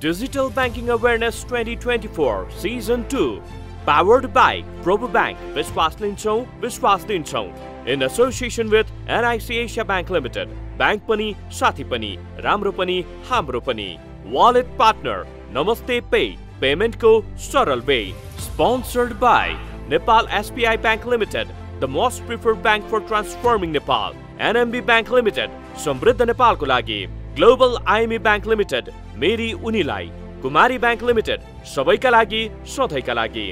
Digital Banking Awareness 2024 Season 2 Powered by Probobank Vishwas Linchon Vishwas Linchon in association with NIC Asia Bank Limited Bank Pani Sati Pani Ramrupani, Hamrupani. Wallet Partner Namaste Pay Payment Co, Saral Way Sponsored by Nepal SBI Bank Limited The most preferred bank for transforming Nepal NMB Bank Limited Samriddha Nepal Lagi Global IME Bank Limited मेरी उनीलाई। Kumari bank limited सबैका लागि सधैँका लागि।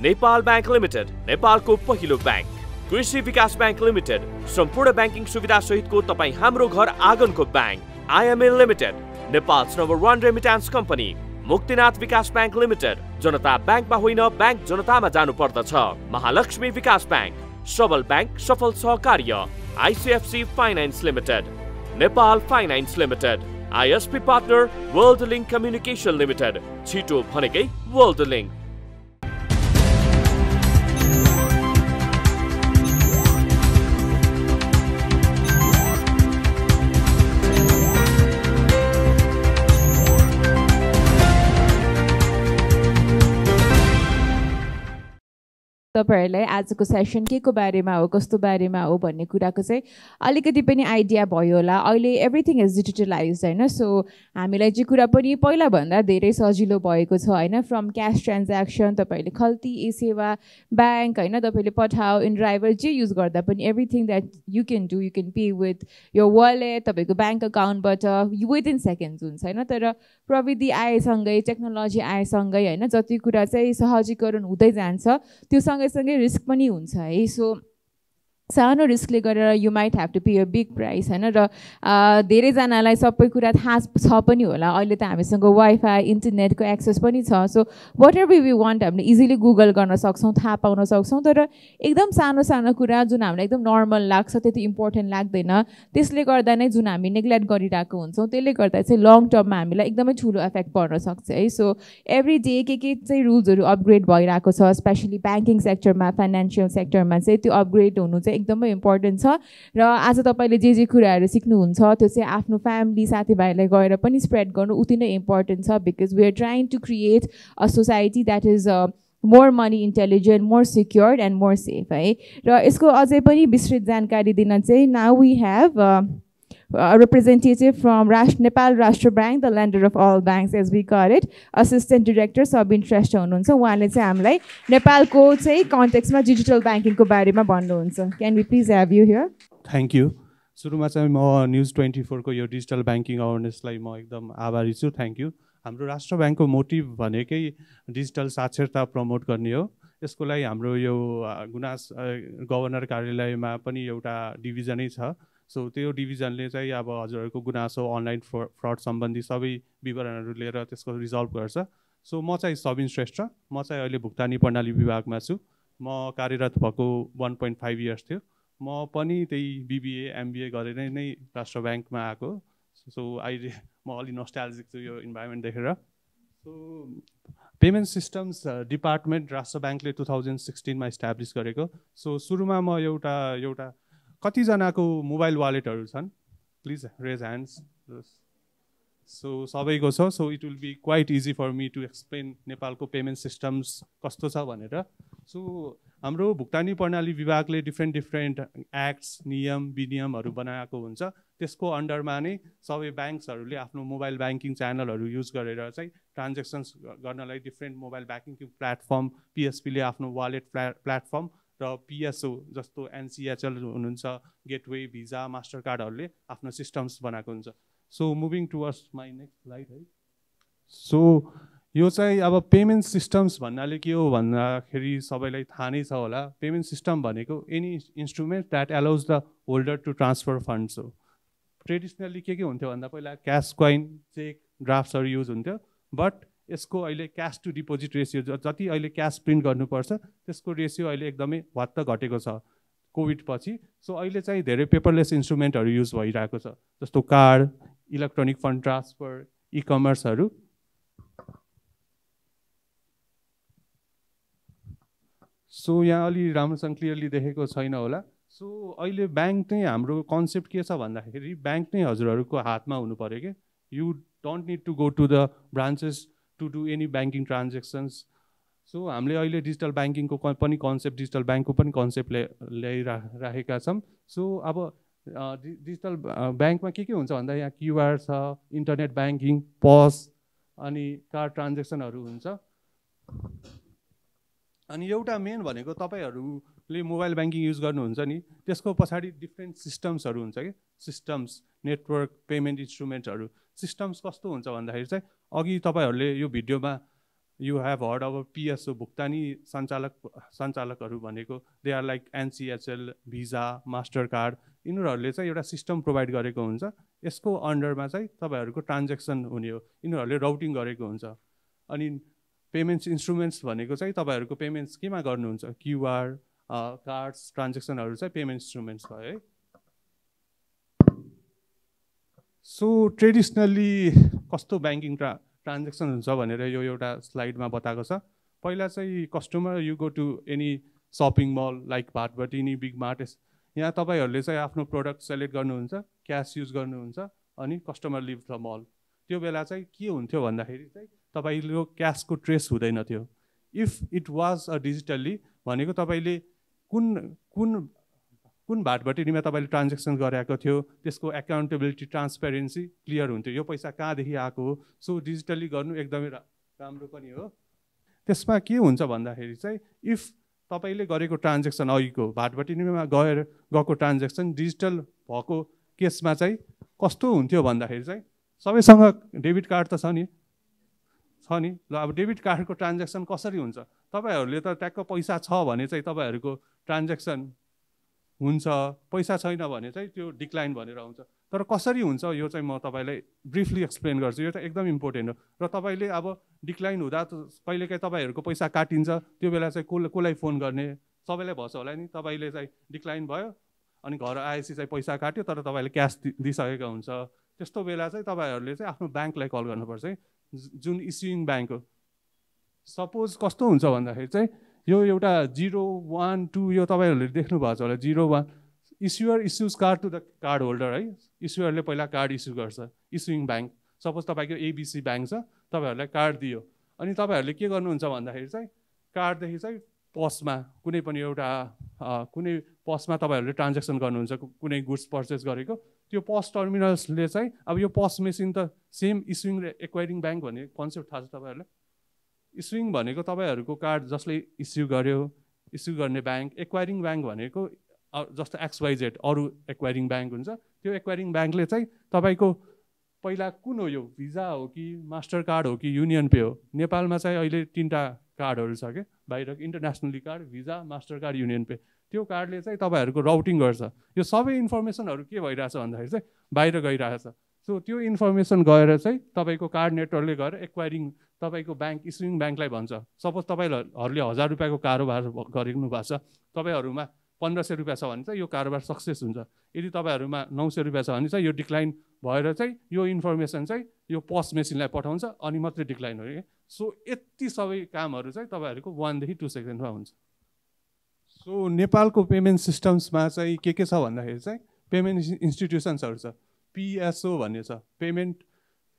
Nepal bank limited नेपालको पहिलो bank कृषि विकास ब्याङ्क लिमिटेड सम्पूर्ण ब्याङ्किङ सुविधा सहितको तपाईँ हाम्रो घर आँगनको bank IML limited Nepal number one remittance company Muktinath Bikas bank limited जनता ब्याङ्कमा होइन ब्याङ्क जनतामा जानु पर्दछ महालक्ष्मी विकास ब्याङ्क सबल ब्याङ्क सफल सहकार्य। ICFC finance limited Nepal finance limited. ISP partner World Link Communication Limited छिटो भनेकै वर्ल्ड लिङ्क तपाईँहरूलाई आजको सेसन के को बारेमा हो कस्तो बारेमा हो भन्ने कुराको चाहिँ अलिकति पनि आइडिया भयो होला। अहिले एभ्रिथिङ इज डिजिटलाइज होइन? सो हामीलाई चाहिँ कुरा पनि पहिलाभन्दा धेरै सजिलो भएको छ होइन? फ्रम क्यास ट्रान्ज्याक्सन तपाईँहरूले खल्ती ए सेवा ब्याङ्क होइन? तपाईँले पठाओ इन ड्राइभर जे युज गर्दा पनि everything that you can do you can pay with यो वालेट तपाईँको ब्याङ्क अकाउन्टबाट विदिन सेकेन्ड्स हुन्छ होइन? तर प्रविधि आएसँगै टेक्नोलोजी आएसँगै होइन? जति कुरा चाहिँ सहजीकरण हुँदै जान्छ त्योसँगै सँगसँगै रिस्क पनि हुन्छ है। सो सानो रिस्कले गरेर you might have to pay a big price होइन? र धेरैजनालाई सबै कुरा थाहा छ पनि होला। अहिले त हामीसँग वाइफाई इन्टरनेटको एक्सेस पनि छ। So whatever we want हामीले इजिली गुगल गर्न सक्छौँ थाहा पाउन सक्छौँ। तर एकदम सानो सानो कुरा जुन हामीलाई एकदम नर्मल लाग्छ त्यति इम्पोर्टेन्ट लाग्दैन। त्यसले गर्दा नै जुन हामी नेग्लेक्ट गरिरहेको हुन्छौँ त्यसले गर्दा चाहिँ लङ टर्ममा हामीलाई एकदमै ठुलो इफेक्ट पर्न सक्छ है? सो एभ्री डे के के चाहिँ रुल्सहरू अपग्रेड भइरहेको छ स्पेसली ब्याङ्किङ सेक्टरमा फाइनेन्सियल सेक्टरमा चाहिँ त्यो अपग्रेड हुनु चाहिँ एकदमै इम्पोर्टेन्ट छ। र आज तपाईँले जे जे कुराहरू सिक्नुहुन्छ त्यो चाहिँ आफ्नो फ्यामिली साथीभाइलाई गएर पनि स्प्रेड गर्नु उति नै इम्पोर्टेन्ट छ because we are trying to create a society that is more money intelligent more secured and more safe है? र यसको अझै पनि विस्तृत जानकारी दिन चाहिँ now we have a representative from Rash Nepal Rashtra Bank, the lender of all banks as we call it, Assistant Director Sabin Shrestha हुनुहुन्छ। उहाँले चाहिँ हामीलाई नेपालको चाहिँ कन्टेक्समा डिजिटल ब्याङ्किङको बारेमा भन्नुहुन्छ। Can we please have you here thank you सुरुमा चाहिँ म न्युज ट्वेन्टी फोरको यो डिजिटल ब्याङ्किङ अवेरनेसलाई म एकदम आभारी छु। थ्याङ्क यू हाम्रो राष्ट्र ब्याङ्कको मोटिभ भनेकै डिजिटल साक्षरता प्रमोट गर्ने हो। यसको लागि हाम्रो यो गुनास गभर्नर कार्यालयमा पनि एउटा डिभिजनै छ। सो त्यो डिभिजनले चाहिँ अब हजुरहरूको गुनासो अनलाइन फ्रड सम्बन्धी सबै विवरणहरू लिएर त्यसको रिजल्भ गर्छ। सो म चाहिँ सबिन श्रेष्ठ। म चाहिँ अहिले भुक्तानी प्रणाली विभागमा छु। म कार्यरत भएको वान पोइन्ट फाइभ इयर्स थियो। म पनि त्यही बिबिए एमबिए गरेर नै राष्ट्र ब्याङ्कमा आएको सो अहिले म अलि नस्टाल्जिक छु यो इन्भाइरोमेन्ट देखेर। सो पेमेन्ट सिस्टम्स डिपार्टमेन्ट राष्ट्र ब्याङ्कले टु थाउजन्ड सिक्सटिनमा इस्टाब्लिस गरेको। सो सुरुमा म एउटा एउटा कतिजनाको मोबाइल वालेटहरू छन्? प्लिज रेज ह्यान्ड्स सो सबैको छ। So it will be quite easy for me to explain नेपालको पेमेन्ट सिस्टम्स कस्तो छ भनेर। सो हाम्रो भुक्तानी प्रणाली विभागले डिफ्रेन्ट डिफ्रेन्ट एक्ट्स नियम विनियमहरू बनाएको हुन्छ। त्यसको अन्डरमा नै सबै ब्याङ्क्सहरूले आफ्नो मोबाइल ब्याङ्किङ च्यानलहरू युज गरेर चाहिँ ट्रान्जेक्सन्स गर्नलाई डिफ्रेन्ट मोबाइल ब्याङ्किङ प्लेटफर्म पिएसपीले आफ्नो वालेट प्ला प्लेटफर्म र पिएसओ जस्तो एनसिएचएल हुनुहुन्छ गेटवे भिजा मास्टर कार्डहरूले आफ्नो सिस्टम्स बनाएको हुन्छ। So moving towards my next slide है। सो यो चाहिँ अब पेमेन्ट सिस्टम्स भन्नाले के हो भन्दाखेरि सबैलाई थाहा नै छ होला। पेमेन्ट सिस्टम भनेको any instrument that allows the holder to transfer funds हो। ट्रेडिसनल्ली के के हुन्थ्यो भन्दा पहिला क्यास कोइन चेक ड्राफ्ट्सहरू युज हुन्थ्यो। बट यसको अहिले क्यास टु डिपोजिट रेसियो जति अहिले क्यास प्रिन्ट गर्नुपर्छ त्यसको रेसियो अहिले एकदमै भत्त घटेको छ कोभिड पछि। सो अहिले चाहिँ धेरै पेपरलेस इन्स्ट्रुमेन्टहरू युज भइरहेको छ जस्तो card electronic fund transfer e कमर्सहरू so यहाँ अलि राम्रोसँग क्लियरली देखेको छैन होला। सो अहिले ब्याङ्क नै हाम्रो कन्सेप्ट के छ भन्दाखेरि ब्याङ्क नै हजुरहरूको हातमा हुनु पऱ्यो कि? You don't need to go to the branches to do any banking transactions so हामीले अहिले डिजिटल ब्याङ्किङको पनि कन्सेप्ट डिजिटल ब्याङ्कको पनि कन्सेप्ट ल्याइ ल्याइरा राखेका छौँ। सो अब डिजिटल ब्याङ्कमा के के हुन्छ भन्दा यहाँ क्युआर छ इन्टरनेट ब्याङ्किङ पस अनि कार्ड ट्रान्जेक्सनहरू हुन्छ। अनि एउटा मेन भनेको तपाईँहरूले मोबाइल ब्याङ्किङ युज गर्नुहुन्छ नि त्यसको पछाडि डिफ्रेन्ट सिस्टम्सहरू हुन्छ कि? सिस्टम्स नेटवर्क पेमेन्ट इन्स्ट्रुमेन्ट्सहरू सिस्टम्स कस्तो हुन्छ भन्दाखेरि चाहिँ अघि तपाईँहरूले यो भिडियोमा यु हेभ हर्ड अब पिएसओ भुक्तानी सञ्चालक सञ्चालकहरू भनेको they are like NCHL Visa Mastercard यिनीहरूले चाहिँ एउटा सिस्टम प्रोभाइड गरेको हुन्छ। यसको अन्डरमा चाहिँ तपाईँहरूको ट्रान्जेक्सन हुने हो। यिनीहरूले राउटिङ गरेको हुन्छ। अनि पेमेन्ट्स इन्स्ट्रुमेन्ट्स भनेको चाहिँ तपाईँहरूको पेमेन्ट्स केमा गर्नुहुन्छ? क्युआर कार्ड्स ट्रान्जेक्सनहरू चाहिँ पेमेन्ट इन्स्ट्रुमेन्ट्स भयो है। सो ट्रेडिसनल्ली कस्तो ब्याङ्किङ ट्रा ट्रान्जेक्सन हुन्छ भनेर यो एउटा स्लाइडमा बताएको छ। पहिला चाहिँ customer you go to any shopping mall like Bhatbhateni big mart यहाँ तपाईँहरूले चाहिँ आफ्नो प्रडक्ट सेलेक्ट गर्नुहुन्छ क्यास युज गर्नुहुन्छ अनि कस्टमर लिभ द मल त्यो बेला चाहिँ के हुन्थ्यो भन्दाखेरि चाहिँ तपाईँको क्यासको ट्रेस हुँदैन थियो। If it was a digitally भनेको तपाईँले कुन कुन कुन भाटभटिनीमा तपाईँले ट्रान्जेक्सन गरेको थियो त्यसको एकाउन्टेबिलिटी ट्रान्सपेरेन्सी क्लियर हुन्थ्यो। यो पैसा कहाँदेखि आएको हो? सो डिजिटली गर्नु एकदमै राम्रो पनि हो। त्यसमा के हुन्छ भन्दाखेरि चाहिँ इफ तपाईँले गरेको ट्रान्जेक्सन अघिको भाटभटिनीमा गएर गएको ट्रान्जेक्सन डिजिटल भएको केसमा चाहिँ कस्तो हुन्थ्यो भन्दाखेरि चाहिँ सबैसँग डेबिट कार्ड त छ नि? छ नि? ल अब डेबिट कार्डको ट्रान्जेक्सन कसरी हुन्छ? तपाईँहरूले त ट्याक्क पैसा छ भने चाहिँ तपाईँहरूको ट्रान्जेक्सन हुन्छ पैसा छैन भने चाहिँ त्यो डिक्लाइन भनेर आउँछ तर कसरी हुन्छ यो चाहिँ म तपाईँलाई ब्रिफली एक्सप्लेन गर्छु यो त एकदम इम्पोर्टेन्ट हो। र तपाईँले अब डिक्लाइन हुँदा त कहिलेकाहीँ तपाईँहरूको पैसा काटिन्छ त्यो बेला चाहिँ को कसलाई फोन गर्ने? सबैलाई भन्छ होला नि तपाईँले चाहिँ डिक्लाइन भयो अनि घर आएपछि चाहिँ पैसा काट्यो तर तपाईँले क्यास दिइसकेको हुन्छ। त्यस्तो बेला चाहिँ तपाईँहरूले चाहिँ आफ्नो ब्याङ्कलाई कल गर्नुपर्छ है। जुन इस्युइङ ब्याङ्क हो। सपोज कस्तो हुन्छ भन्दाखेरि चाहिँ यो एउटा जिरो वान टू यो तपाईँहरूले देख्नु भएको छ होला। Zero one. Issuer issues card to the card holder है। इस्युरले पहिला कार्ड इस्यु गर्छ। इस्युइङ ब्याङ्क सपोज तपाईँको एबिसी ब्याङ्क छ तपाईँहरूलाई कार्ड दियो। अनि तपाईँहरूले के गर्नुहुन्छ भन्दाखेरि चाहिँ कार्डदेखि चाहिँ पसमा कुनै पनि एउटा कुनै पसमा तपाईँहरूले ट्रान्जेक्सन गर्नुहुन्छ कुनै गुड्स पर्चेस गरेको त्यो पस टर्मिनल्सले चाहिँ अब यो पस मेसिन त सेम इस्युइङ र एक्वाइरिङ ब्याङ्क भन्ने कन्सेप्ट थाहा छ तपाईँहरूलाई। इस्युइङ भनेको तपाईँहरूको कार्ड जसले इस्यु गर्यो इस्यु गर्ने ब्याङ्क एक्वाइरिङ ब्याङ्क भनेको जस्तो एक्सवाइजेड अरू एक्वाइरिङ ब्याङ्क हुन्छ त्यो एक्वाइरिङ ब्याङ्कले चाहिँ तपाईँको पहिला कुन हो यो? भिजा हो कि मास्टर कार्ड हो कि युनियन पे हो? नेपालमा चाहिँ अहिले तिनवटा कार्डहरू छ क्या बाहिर internationally card Visa Mastercard UnionPay. त्यो कार्डले चाहिँ तपाईँहरूको राउटिङ गर्छ। यो सबै इन्फर्मेसनहरू के भइरहेछ भन्दाखेरि चाहिँ बाहिर गइरहेछ। सो त्यो इन्फर्मेसन गएर चाहिँ तपाईँको कार्ड नेटवर्कले गएर एक्वायरिङ तपाईँको ब्याङ्क इस्युइङ ब्याङ्कलाई भन्छ। सपोज तपाईँहरूले हजार रुपियाँको कारोबार गरिनु भएको छ। तपाईँहरूमा पन्ध्र सय रुपियाँ छ भने चाहिँ यो कारोबार सक्सेस हुन्छ। यदि तपाईँहरूमा नौ सय रुपियाँ छ भने चाहिँ यो डिक्लाइन भएर चाहिँ यो इन्फर्मेसन चाहिँ यो पस मेसिनलाई पठाउँछ अनि मात्रै डिक्लाइन हो। सो यति सबै कामहरू चाहिँ तपाईँहरूको वानदेखि टु सेकेन्डमा हुन्छ। सो नेपालको पेमेन्ट सिस्टम्समा चाहिँ के के छ भन्दाखेरि चाहिँ पेमेन्ट इन्स्टिट्युसन्सहरू छ। पिएसओ भन्ने छ पेमेन्ट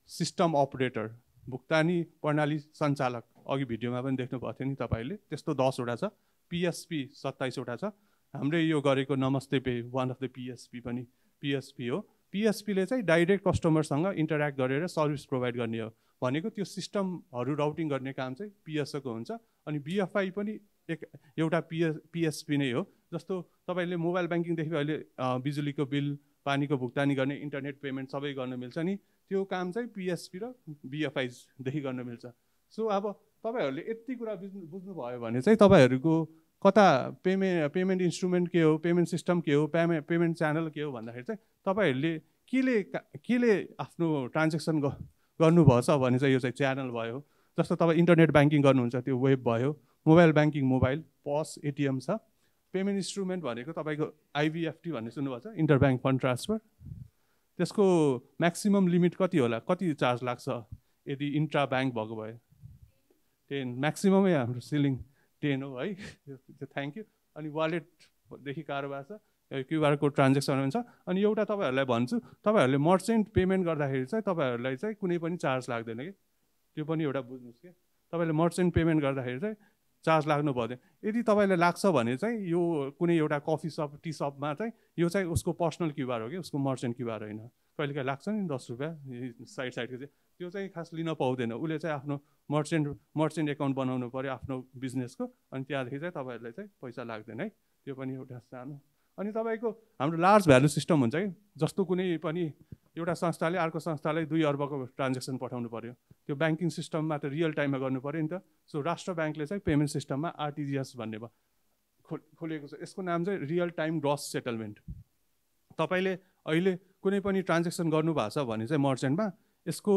सिस्टम अपरेटर भुक्तानी प्रणाली सञ्चालक। अघि भिडियोमा पनि देख्नुभएको थियो नि तपाईँले त्यस्तो दसवटा छ पिएसपी सत्ताइसवटा छ। हाम्रै यो गरेको Namaste Pay one of the PSP पनि पिएसपी हो। पिएसपीले चाहिँ डाइरेक्ट कस्टमरसँग इन्टरेक्ट गरेर सर्भिस प्रोभाइड गर्ने हो। भनेको त्यो सिस्टमहरू राउटिङ गर्ने काम चाहिँ पिएसओको हुन्छ। अनि बिएफआई पनि एक एउटा पिएस पिएसपी नै हो। जस्तो तपाईँले मोबाइल ब्याङ्किङदेखि अहिले बिजुलीको बिल पानीको भुक्तानी गर्ने इन्टरनेट पेमेन्ट सबै गर्न मिल्छ नि। त्यो काम चाहिँ पिएसपी र बिएफआइसदेखि गर्न मिल्छ। सो अब तपाईँहरूले यति कुरा बुझ्नु बुझ्नुभयो भने चाहिँ तपाईँहरूको कता पेमेन्ट पेमेन्ट इन्स्ट्रुमेन्ट के हो पेमेन्ट सिस्टम के हो पेमेन्ट पेमेन्ट च्यानल के हो भन्दाखेरि चाहिँ तपाईँहरूले केले केले आफ्नो ट्रान्जेक्सन गर्नुभएछ भने चाहिँ यो चाहिँ च्यानल भयो। जस्तो तपाईँ इन्टरनेट ब्याङ्किङ गर्नुहुन्छ त्यो वेब भयो। Mobile banking mobile POS ATM छ। पेमेन्ट इन्स्ट्रुमेन्ट भनेको तपाईँको आइबिएफटी भन्ने सुन्नुभएको छ? इन्टर ब्याङ्क फन्ड ट्रान्सफर त्यसको म्याक्सिमम् लिमिट कति होला? कति चार्ज लाग्छ? यदि इन्ट्रा ब्याङ्क भएको भए? टेन म्याक्सिममै हाम्रो सिलिङ टेन हो है? थ्याङ्क यू अनि वालेटदेखि कारोबार छ। क्युआर कोड ट्रान्जेक्सन हुन्छ। अनि एउटा तपाईँहरूलाई भन्छु तपाईँहरूले मर्चेन्ट पेमेन्ट गर्दाखेरि चाहिँ तपाईँहरूलाई चाहिँ कुनै पनि चार्ज लाग्दैन कि? त्यो पनि एउटा बुझ्नुहोस् कि? तपाईँले मर्चेन्ट पेमेन्ट गर्दाखेरि चाहिँ चार्ज लाग्नु पर्दैन। यदि तपाईँलाई लाग्छ भने चाहिँ यो कुनै एउटा कफी सप टी सपमा चाहिँ यो चाहिँ उसको पर्सनल क्युआर हो कि उसको मर्चेन्ट क्युआर होइन। कहिलेकाहीँ लाग्छ नि दस रुपियाँ साइड साइडको चाहिँ। त्यो चाहिँ खास लिन पाउँदैन। उसले चाहिँ आफ्नो मर्चेन्ट मर्चेन्ट एकाउन्ट बनाउनु पऱ्यो आफ्नो बिजनेसको अनि त्यहाँदेखि चाहिँ तपाईँहरूलाई चाहिँ पैसा लाग्दैन है। त्यो पनि एउटा सानो। अनि तपाईँको हाम्रो लार्ज भ्यालु सिस्टम हुन्छ कि जस्तो कुनै पनि एउटा संस्थाले अर्को संस्थालाई दुई अर्बको ट्रान्जेक्सन पठाउनु पऱ्यो त्यो ब्याङ्किङ सिस्टममा त रियल टाइममा गर्नु पऱ्यो नि त। सो राष्ट्र ब्याङ्कले चाहिँ पेमेन्ट सिस्टममा आरटिजिएस भन्ने भयो। खो खोलेको छ। यसको नाम चाहिँ रियल टाइम ग्रस सेटलमेन्ट तपाईँले अहिले कुनै पनि ट्रान्जेक्सन गर्नुभएको छ भने चाहिँ मर्चेन्टमा यसको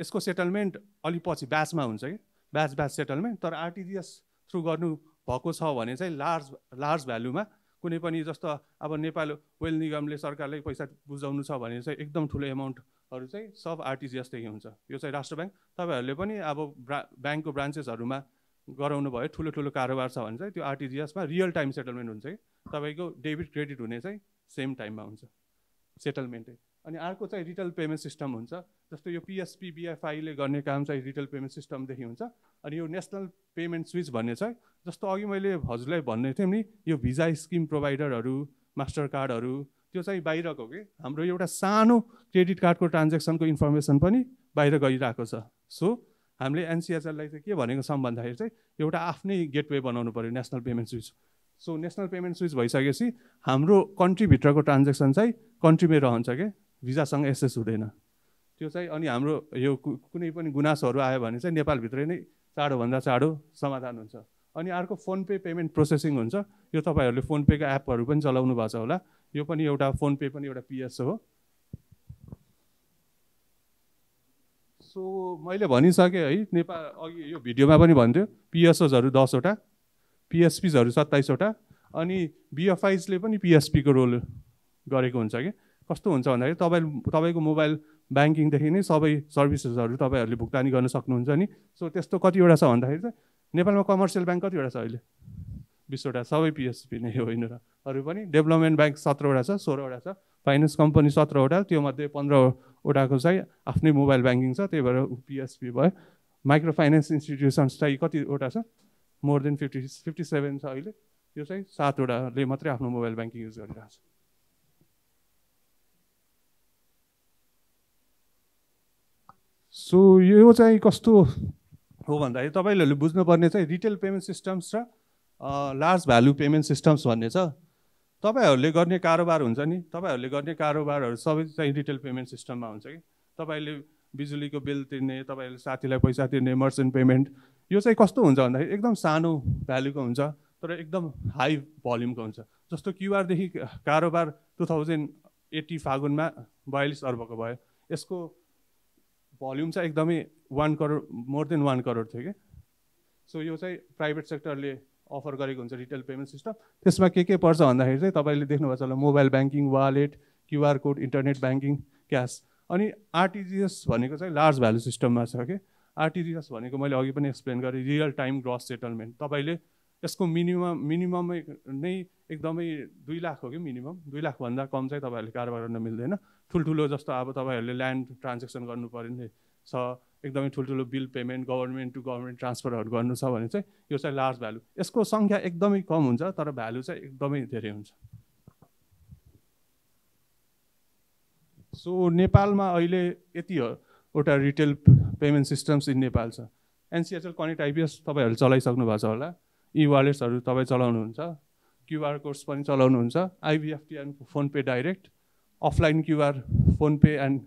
यसको सेटलमेन्ट अलिक पछि ब्याचमा हुन्छ कि? ब्याच ब्याच सेटलमेन्ट तर आरटिजिएस थ्रु गर्नु भएको छ भने चाहिँ लार्ज लार्ज भ्यालुमा कुनै पनि जस्तो अब नेपाल वेल निगमले सरकारले पैसा बुझाउनु छ भने चाहिँ एकदम ठुलो एमाउन्टहरू चाहिँ सब आरटिजिएसदेखि हुन्छ। यो चाहिँ राष्ट्र ब्याङ्क। तपाईँहरूले पनि अब ब्रा ब्याङ्कको ब्रान्चेसहरूमा गराउनु भयो ठुलो ठुलो कारोबार छ भने चाहिँ त्यो आरटिजिएसमा रियल टाइम सेटलमेन्ट हुन्छ कि तपाईँको डेबिट क्रेडिट हुने चाहिँ सेम टाइममा हुन्छ। सेटलमेन्टै अनि अर्को चाहिँ रिटेल पेमेन्ट सिस्टम हुन्छ। जस्तो यो पिएसपी बिएफआईले गर्ने काम चाहिँ रिटेल पेमेन्ट सिस्टमदेखि हुन्छ। अनि यो नेसनल पेमेन्ट स्विच भन्ने चाहिँ जस्तो अघि मैले हजुरलाई भन्ने थिएँ नि यो भिजा स्किम प्रोभाइडरहरू मास्टर कार्डहरू त्यो चाहिँ बाहिरको कि? हाम्रो एउटा सानो क्रेडिट कार्डको ट्रान्जेक्सनको इन्फर्मेसन पनि बाहिर गइरहेको छ। सो हामीले एनसिएचएललाई चाहिँ के भनेको छौँ भन्दाखेरि चाहिँ एउटा आफ्नै गेटवे बनाउनु पऱ्यो national payment switch so national payment switch भइसकेपछि हाम्रो कन्ट्रीभित्रको ट्रान्जेक्सन चाहिँ कन्ट्रीमै रहन्छ क्या भिजासँग एसेस हुँदैन। त्यो चाहिँ अनि हाम्रो यो कुनै पनि गुनासोहरू आयो भने चाहिँ नेपालभित्रै नै चाँडोभन्दा चाँडो समाधान हुन्छ। अनि अर्को फोन पे पेमेन्ट प्रोसेसिङ हुन्छ। यो तपाईँहरूले फोन पेको एपहरू पनि चलाउनु भएको छ होला। यो पनि एउटा फोन पे पनि एउटा पिएस हो। सो मैले भनिसकेँ है नेपाल अघि यो भिडियोमा पनि भन्थ्यो पिएसओजहरू दसवटा पिएसपिजहरू सत्ताइसवटा अनि बिएफआइजले पनि पिएसपीको रोल गरेको हुन्छ कि? कस्तो हुन्छ भन्दाखेरि तपाईँ तपाईँको मोबाइल ब्याङ्किङदेखि नै सबै सर्भिसेसहरू तपाईँहरूले भुक्तानी गर्न सक्नुहुन्छ नि। सो त्यस्तो कतिवटा छ भन्दाखेरि चाहिँ नेपालमा कमर्सियल ब्याङ्क कतिवटा छ अहिले? बिसवटा सबै पिएसपी नै होइन र अरू पनि डेभलपमेन्ट ब्याङ्क सत्रवटा छ सोह्रवटा छ। फाइनेन्स कम्पनी सत्रवटा त्योमध्ये पन्ध्रवटाको चाहिँ आफ्नै मोबाइल ब्याङ्किङ छ त्यही भएर पिएसपी भयो। माइक्रो फाइनेन्स इन्स्टिट्युसन्स चाहिँ कतिवटा छ? More than fifty fifty seven छ अहिले। यो चाहिँ सातवटाले मात्रै आफ्नो मोबाइल ब्याङ्किङ युज गरिरहेको छ। सो यो चाहिँ कस्तो हो भन्दाखेरि तपाईँहरूले बुझ्नुपर्ने चाहिँ रिटेल पेमेन्ट सिस्टम्स र लार्ज भ्यालु पेमेन्ट सिस्टम्स भन्ने छ। तपाईँहरूले गर्ने कारोबार हुन्छ नि तपाईँहरूले गर्ने कारोबारहरू सबै चाहिँ रिटेल पेमेन्ट सिस्टममा हुन्छ कि? तपाईँले बिजुलीको बिल तिर्ने तपाईँहरूले साथीलाई पैसा तिर्ने मर्चेन्ट पेमेन्ट यो चाहिँ कस्तो हुन्छ भन्दाखेरि एकदम सानो भ्यालुको हुन्छ तर एकदम हाई भल्युमको हुन्छ। जस्तो क्युआरदेखि कारोबार टु थाउजन्ड एट्टी फागुनमा बयालिस अर्बको भयो यसको भल्युम चाहिँ एकदमै one crore more than one crore थियो कि? सो यो चाहिँ प्राइभेट सेक्टरले अफर गरेको हुन्छ रिटेल पेमेन्ट सिस्टम त्यसमा के के पर्छ भन्दाखेरि चाहिँ तपाईँले देख्नुभएको छ होला mobile banking wallet QR code internet banking cash अनि आरटिजिएस भनेको चाहिँ लार्ज भ्यालु सिस्टममा छ कि? आरटिजिएस भनेको मैले अघि पनि एक्सप्लेन गरेँ रियल टाइम ग्रस सेटलमेन्ट तपाईँले यसको मिनिमम मिनिममै नै एकदमै दुई लाख हो कि मिनिमम दुई लाखभन्दा कम चाहिँ तपाईँहरूले कारोबार गर्न मिल्दैन। ठुल्ठुलो जस्तो अब तपाईँहरूले ल्यान्ड ट्रान्जेक्सन गर्नु पर्ने छ एकदमै ठुल्ठुलो bill payment government to government ट्रान्सफरहरू गर्नु छ भने चाहिँ यो चाहिँ लार्ज भ्यालु। यसको सङ्ख्या एकदमै कम हुन्छ तर भ्यालु चाहिँ एकदमै धेरै हुन्छ। सो नेपालमा अहिले यति हो एउटा retail payment systems in Nepal छ। एनसिएचएल कनेक्ट आइपिएस तपाईँहरू चलाइसक्नु भएको छ होला। इ वालेट्सहरू तपाईँ चलाउनुहुन्छ। क्युआर कोड्स पनि चलाउनुहुन्छ। IBFT and Fonepay direct. Offline QR Fonepay and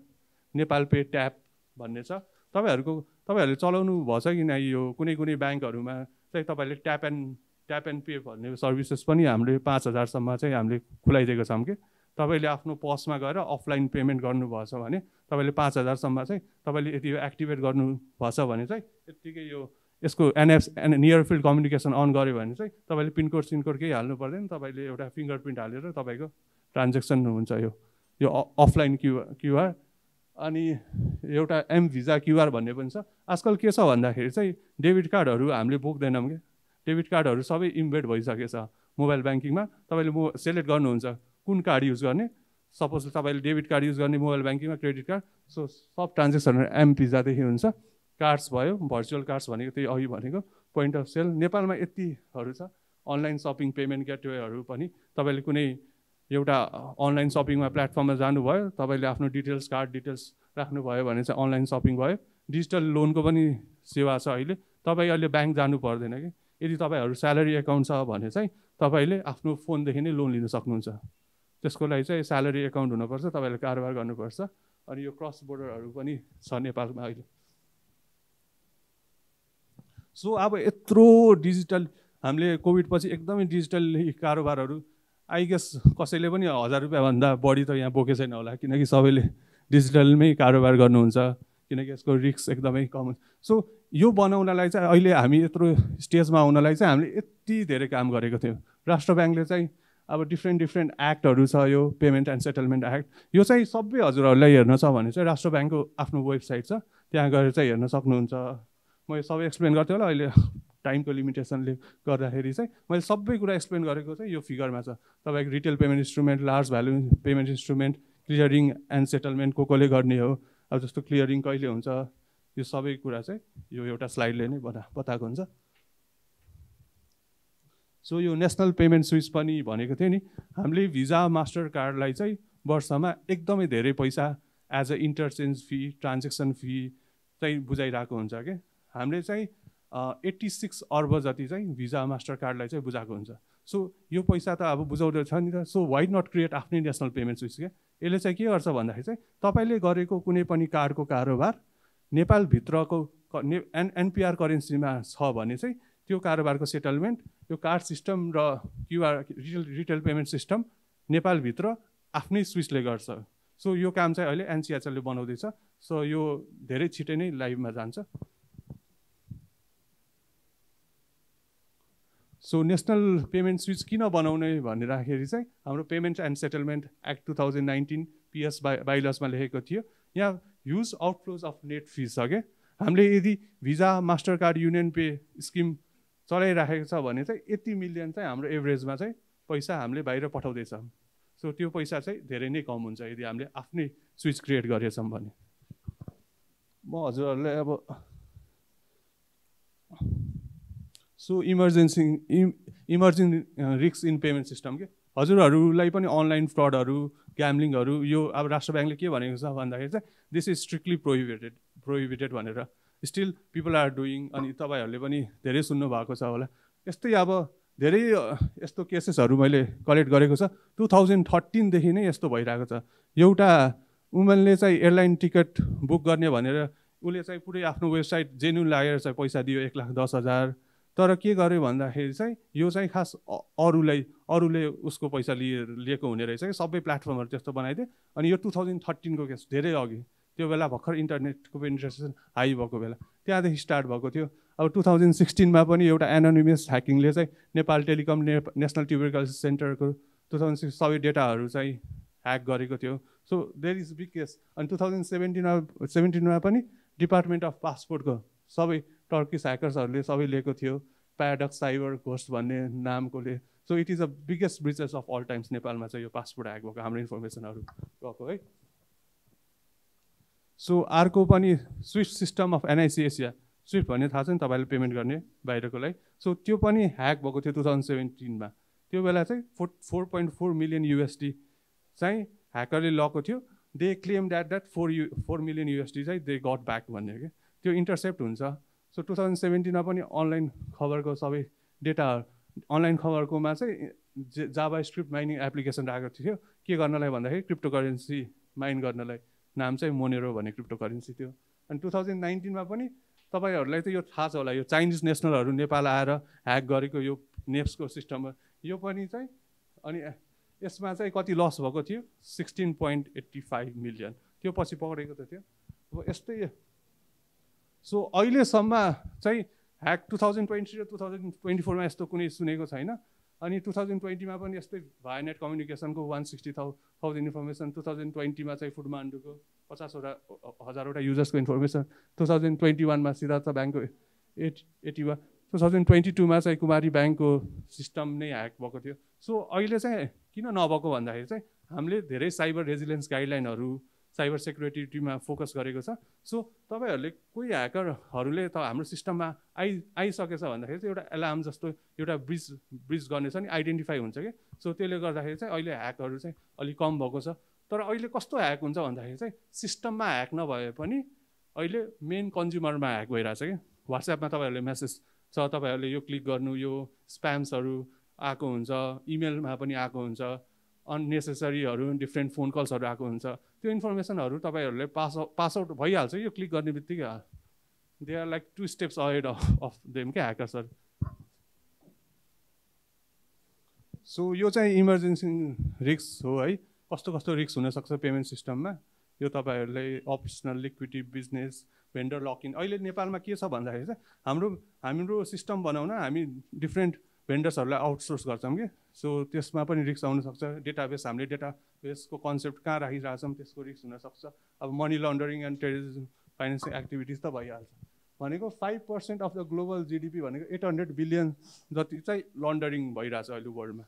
Nepal pay tap भन्ने छ। तपाईँहरूको तपाईँहरूले चलाउनु भएछ किन यो कुनै कुनै ब्याङ्कहरूमा चाहिँ तपाईँले tap and tap and pay भन्ने सर्भिसेस पनि हामीले पाँच हजारसम्म चाहिँ हामीले खुलाइदिएको छौँ कि। तपाईँले आफ्नो पसमा गएर अफलाइन पेमेन्ट गर्नुभएछ भने तपाईँले पाँच हजारसम्म चाहिँ तपाईँले यति एक्टिभेट गर्नुभएछ भने चाहिँ यत्तिकै यो यसको NF N near field communication on गऱ्यो भने चाहिँ तपाईँले पिनकोड सिनकोड केही हाल्नु पर्दैन। तपाईँले एउटा फिङ्गर प्रिन्ट हालेर तपाईँको ट्रान्जेक्सन हुन्छ यो। यो अफलाइन क्यु क्युआर अनि एउटा एम भिजा क्युआर भन्ने पनि छ। आजकल के छ भन्दाखेरि चाहिँ डेबिट कार्डहरू हामीले बोक्दैनौँ क्या डेबिट कार्डहरू सबै इम्बेड भइसकेछ मोबाइल ब्याङ्किङमा। तपाईँले मो सेलेक्ट गर्नुहुन्छ कुन कार्ड युज गर्ने? सपोज तपाईँले डेबिट कार्ड युज गर्ने मोबाइल ब्याङ्किङमा क्रेडिट कार्ड सो सब ट्रान्जेक्सनहरू एम पिज्जादेखि हुन्छ। कार्ड्स भयो भर्चुअल कार्ड्स भनेको त्यही अघि भनेको पोइन्ट अफ सेल। नेपालमा यतिहरू छ। अनलाइन सपिङ पेमेन्ट गेटवेहरू पनि तपाईँले कुनै एउटा अनलाइन सपिङमा प्लेटफर्ममा जानुभयो। तपाईँले आफ्नो डिटेल्स कार्ड डिटेल्स राख्नुभयो भने चाहिँ अनलाइन सपिङ भयो। डिजिटल लोनको पनि सेवा छ अहिले। तपाईँ अहिले ब्याङ्क जानु पर्दैन कि? यदि तपाईँहरू स्यालेरी एकाउन्ट छ भने चाहिँ तपाईँले आफ्नो फोनदेखि नै लोन लिन सक्नुहुन्छ। त्यसको लागि चाहिँ स्यालेरी एकाउन्ट हुनुपर्छ तपाईँले कारोबार गर्नुपर्छ। अनि यो क्रस बोर्डरहरू पनि छ नेपालमा अहिले। सो अब यत्रो डिजिटल हामीले कोभिडपछि एकदमै डिजिटल कारोबारहरू आई गेस कसैले पनि हजार रुपियाँभन्दा बढी त यहाँ बोकेको छैन होला किनकि सबैले डिजिटलमै कारोबार गर्नुहुन्छ किनकि यसको रिक्स एकदमै कम सो यो बनाउनलाई चाहिँ अहिले हामी यत्रो स्टेजमा आउनलाई चाहिँ हामीले यति धेरै काम गरेको थियौँ। राष्ट्र ब्याङ्कले चाहिँ अब डिफ्रेन्ट डिफ्रेन्ट एक्टहरू छ यो पेमेन्ट एन्ड सेटलमेन्ट एक्ट यो चाहिँ सबै हजुरहरूलाई हेर्न छ भने चाहिँ राष्ट्र ब्याङ्कको आफ्नो वेबसाइट छ त्यहाँ गएर चाहिँ हेर्न सक्नुहुन्छ। म यो सबै एक्सप्लेन गर्थेँ होला अहिले टाइमको लिमिटेसनले गर्दाखेरि चाहिँ मैले सबै कुरा एक्सप्लेन गरेको चाहिँ यो फिगरमा छ। तपाईँको retail payment instrument large value payment instrument clearing and settlement को कोले गर्ने हो। अब जस्तो क्लियरिङ कहिले हुन्छ? यो सबै कुरा चाहिँ यो एउटा स्लाइडले नै बता बताएको हुन्छ। सो यो नेसनल पेमेन्ट स्विच पनि भनेको थियो नि हामीले भिजा मास्टर कार्डलाई चाहिँ वर्षमा एकदमै धेरै पैसा as a interchange fee transaction fee चाहिँ बुझाइरहेको हुन्छ कि? हामीले चाहिँ एट्टी सिक्स अर्ब जति चाहिँ भिजा मास्टर कार्डलाई चाहिँ बुझाएको हुन्छ। सो यो पैसा त अब बुझाउँदैछ नि त। सो वाइ नट क्रिएट आफ्नै नेसनल पेमेन्ट स्विच क्या यसले चाहिँ के गर्छ भन्दाखेरि चाहिँ तपाईँले गरेको कुनै पनि कार्डको कारोबार नेपालभित्रको ने एन एनपिआर करेन्सीमा छ भने चाहिँ त्यो कारोबारको सेटलमेन्ट यो कार्ड सिस्टम र QR retail retail payment system नेपालभित्र आफ्नै स्विचले गर्छ। सो यो काम चाहिँ अहिले एनसिएचएलले बनाउँदैछ। सो यो धेरै छिटै नै लाइभमा जान्छ। सो नेसनल पेमेन्ट स्विच किन बनाउने भनेर राखेर चाहिँ हाम्रो payment and settlement act two thousand nineteen PS by बाइलसमा लेखेको थियो। यहाँ huge outflows of net fees छ क्या हामीले यदि Visa master card union pay scheme चलाइराखेको छ भने चाहिँ यति मिलियन चाहिँ हाम्रो एभरेजमा चाहिँ पैसा हामीले बाहिर पठाउँदैछ। सो त्यो पैसा चाहिँ धेरै नै कम हुन्छ यदि हामीले आफ्नै स्विच क्रिएट गरेछौँ भने। म हजुरहरूलाई अब so emergency emerging risks in payment system के हजुरहरूलाई पनि अनलाइन फ्रडहरू ग्याम्लिङहरू यो अब राष्ट्र ब्याङ्कले के भनेको छ भन्दाखेरि चाहिँ this is strictly prohibited prohibited भनेर। स्टिल पिपल आर डुइङ अनि तपाईँहरूले पनि धेरै सुन्नु भएको छ होला। यस्तै अब धेरै यस्तो केसेसहरू मैले कलेक्ट गरेको छ। टु थाउजन्ड थर्टिनदेखि नै यस्तो भइरहेको छ। एउटा वुमेनले चाहिँ एयरलाइन टिकट बुक गर्ने भनेर उसले चाहिँ पुरै आफ्नो वेबसाइट जेन्युन लागेर चाहिँ पैसा दियो एक लाख दस हजार। तर के गर्यो भन्दाखेरि चाहिँ यो चाहिँ खास अरूलाई अरूले उसको पैसा लिए लिएको हुने रहेछ कि सबै प्लेटफर्महरू त्यस्तो बनाइदिए अनि यो टु थाउजन्ड थर्टिनको केस धेरै अघि त्यो बेला भर्खर इन्टरनेटको पेनिट्रेसन हाई भएको बेला त्यहाँदेखि स्टार्ट भएको थियो। अब टु थाउजन्ड सिक्सटिनमा पनि एउटा एनोनिमस ह्याकिङले चाहिँ नेपाल टेलिकम ने नेसनल ट्युबरकल सेन्टरको टु थाउजन्ड सिक्स सबै डेटाहरू चाहिँ ह्याक गरेको थियो। So there is big case अनि टु थाउजन्ड सेभेन्टिनमा सेभेन्टिनमा पनि डिपार्टमेन्ट अफ पासपोर्टको सबै टर्किस ह्याकर्सहरूले सबै लिएको थियो प्याडक साइबर घोस्ट भन्ने नामकोले। So it is a biggest breaches of all times नेपालमा चाहिँ यो पासपोर्ट ह्याक भएको हाम्रो इन्फर्मेसनहरू गएको है। सो अर्को पनि SWIFT system of NIC Asia SWIFT भन्ने थाहा छ नि तपाईँले पेमेन्ट गर्ने बाहिरको लागि। सो त्यो पनि ह्याक भएको थियो टु थाउजन्ड सेभेन्टिनमा त्यो बेला चाहिँ four four point four million USD चाहिँ ह्याकरले लगेको थियो। They claim that that four you four million USD चाहिँ दे गट ब्याक भन्ने क्या त्यो इन्टरसेप्ट हुन्छ। सो टु थाउजन्ड सेभेन्टिनमा पनि अनलाइन खबरको सबै डेटा अनलाइन खबरकोमा चाहिँ जाबा स्क्रिप्ट माइनिङ एप्लिकेसन राखेको थियो। के गर्नलाई भन्दाखेरि क्रिप्टो करेन्सी माइन गर्नलाई नाम चाहिँ मोनेरो भन्ने क्रिप्टो करेन्सी थियो। अनि टु थाउजन्ड नाइन्टिनमा पनि तपाईँहरूलाई त यो थाहा छ होला यो चाइनिज नेसनलहरू नेपाल आएर ह्याक गरेको यो नेप्सको सिस्टममा यो पनि चाहिँ अनि यसमा चाहिँ कति लस भएको थियो? Sixteen point eighty five million त्यो पछि पक्रेको त थियो। अब यस्तै सो अहिलेसम्म चाहिँ ह्याक टु थाउजन्ड ट्वेन्टी र टु थाउजन्ड ट्वेन्टी फोरमा यस्तो कुनै सुनेको छैन। अनि टु थाउजन्ड ट्वेन्टीमा पनि यस्तै Vianet कम्युनिकेसनको one sixty thou thousand information two thousand ट्वेन्टीमा चाहिँ फुडमान्डुको पचासवटा हजारवटा युजर्सको इन्फर्मेसन टु थाउजन्ड ट्वेन्टी वानमा सिद्धार्थ ब्याङ्कको at eighty one two thousand twenty टूमा चाहिँ कुमारी ब्याङ्कको सिस्टम नै ह्याक भएको थियो। सो अहिले चाहिँ किन नभएको भन्दाखेरि चाहिँ हामीले धेरै साइबर रेजिलेन्स गाइडलाइनहरू साइबर सेक्युरिटीमा फोकस गरेको छ। सो तपाईँहरूले कोही ह्याकरहरूले त हाम्रो सिस्टममा आइ आइसकेछ भन्दाखेरि चाहिँ एउटा एलार्म जस्तो एउटा ब्रिज ब्रिज गर्ने छ नि आइडेन्टिफाई हुन्छ कि? सो त्यसले गर्दाखेरि चाहिँ अहिले ह्याकहरू चाहिँ अलिक कम भएको छ। तर अहिले कस्तो ह्याक हुन्छ भन्दाखेरि चाहिँ सिस्टममा ह्याक नभए पनि अहिले मेन कन्ज्युमरमा ह्याक भइरहेछ कि? वाट्सएपमा तपाईँहरूले मेसेज छ तपाईँहरूले यो क्लिक गर्नु यो स्प्याम्सहरू आएको हुन्छ इमेलमा पनि आएको हुन्छ अननेसेसरीहरू डिफ्रेन्ट फोन कल्सहरू आएको हुन्छ। त्यो इन्फर्मेसनहरू तपाईँहरूले पास पास आउट भइहाल्छ। यो क्लिक गर्ने बित्तिकै they are like two steps ahead of them क्या ह्याकर्सहरू सो यो चाहिँ इमर्जेन्सी रिक्स हो है। कस्तो कस्तो रिक्स हुनसक्छ पेमेन्ट सिस्टममा यो तपाईँहरूले अप्सनल लिक्विडिटी बिजनेस भेन्डर लकिन अहिले नेपालमा के छ भन्दाखेरि चाहिँ हाम्रो हाम्रो सिस्टम बनाउन हामी डिफ्रेन्ट भेन्डर्सहरूलाई आउटसोर्स गर्छौँ कि। सो त्यसमा पनि रिक्स आउनसक्छ डेटाबेस हामीले डेटाबेसको कन्सेप्ट कहाँ राखिरहेछौँ त्यसको रिक्स हुनसक्छ अब money laundering and terrorism financial activities त भइहाल्छ। भनेको five percent of the global GDP भनेको एट हन्ड्रेड बिलियन जति चाहिँ लन्डरिङ भइरहेछ अहिले वर्ल्डमा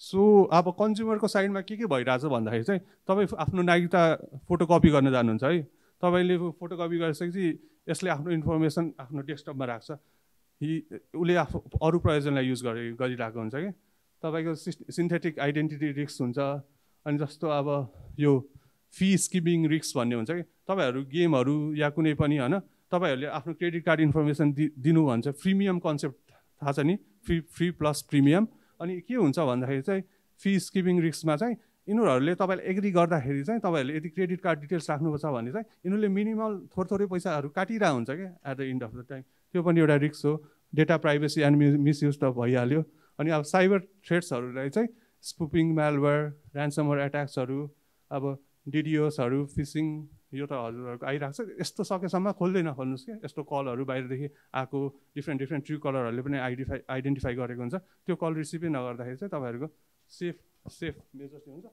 सो अब कन्ज्युमरको साइडमा के के भइरहेछ भन्दाखेरि चाहिँ तपाईँ आफ्नो नागरिकता फोटोकपी गर्न जानुहुन्छ है। तपाईँले फोटोकपी गरिसकेपछि यसले आफ्नो इन्फर्मेसन आफ्नो डेस्कटपमा राख्छ। हि उसले आफू अरू प्रयोजनलाई युज गरे गरिरहेको हुन्छ कि? तपाईँको सिन्थेटिक आइडेन्टिटी रिक्स हुन्छ अनि जस्तो अब यो फी स्किमिङ रिक्स भन्ने हुन्छ कि? तपाईँहरू गेमहरू या कुनै पनि होइन? तपाईँहरूले आफ्नो क्रेडिट कार्ड इन्फर्मेसन दि दिनु भन्छ। प्रिमियम कन्सेप्ट थाहा छ नि? फ्री फ्री प्लस प्रिमियम अनि के हुन्छ भन्दाखेरि चाहिँ फी स्किमिङ रिक्समा चाहिँ यिनीहरूले तपाईँले एग्री गर्दाखेरि चाहिँ तपाईँहरूले यदि क्रेडिट कार्ड डिटेल्स राख्नुपर्छ भने चाहिँ यिनीहरूले मिनिमल थोरै थोरै पैसाहरू काटिरहेको हुन्छ क्या at the end of the time त्यो पनि एउटा रिक्स हो। डेटा प्राइभेसी एन्ड मिसयुज त भइहाल्यो। अनि अब साइबर थ्रेड्सहरूलाई चाहिँ स्पुपिङ म्यालवेयर ऱ्यान्समर एट्याक्सहरू अब डिडिओसहरू फिसिङ यो त हजुरहरूको आइरहेको छ। यस्तो सकेसम्म खोल्दै नखोल्नुहोस् क्या। यस्तो कलहरू बाहिरदेखि आएको डिफ्रेन्ट डिफ्रेन्ट ट्रु कलरहरूले पनि आइडेन्टिफाई आइडेन्टिफाई गरेको हुन्छ। त्यो कल रिसिभै नगर्दाखेरि चाहिँ तपाईँहरूको सेफ सेफ। मेजर्स हुन्छ?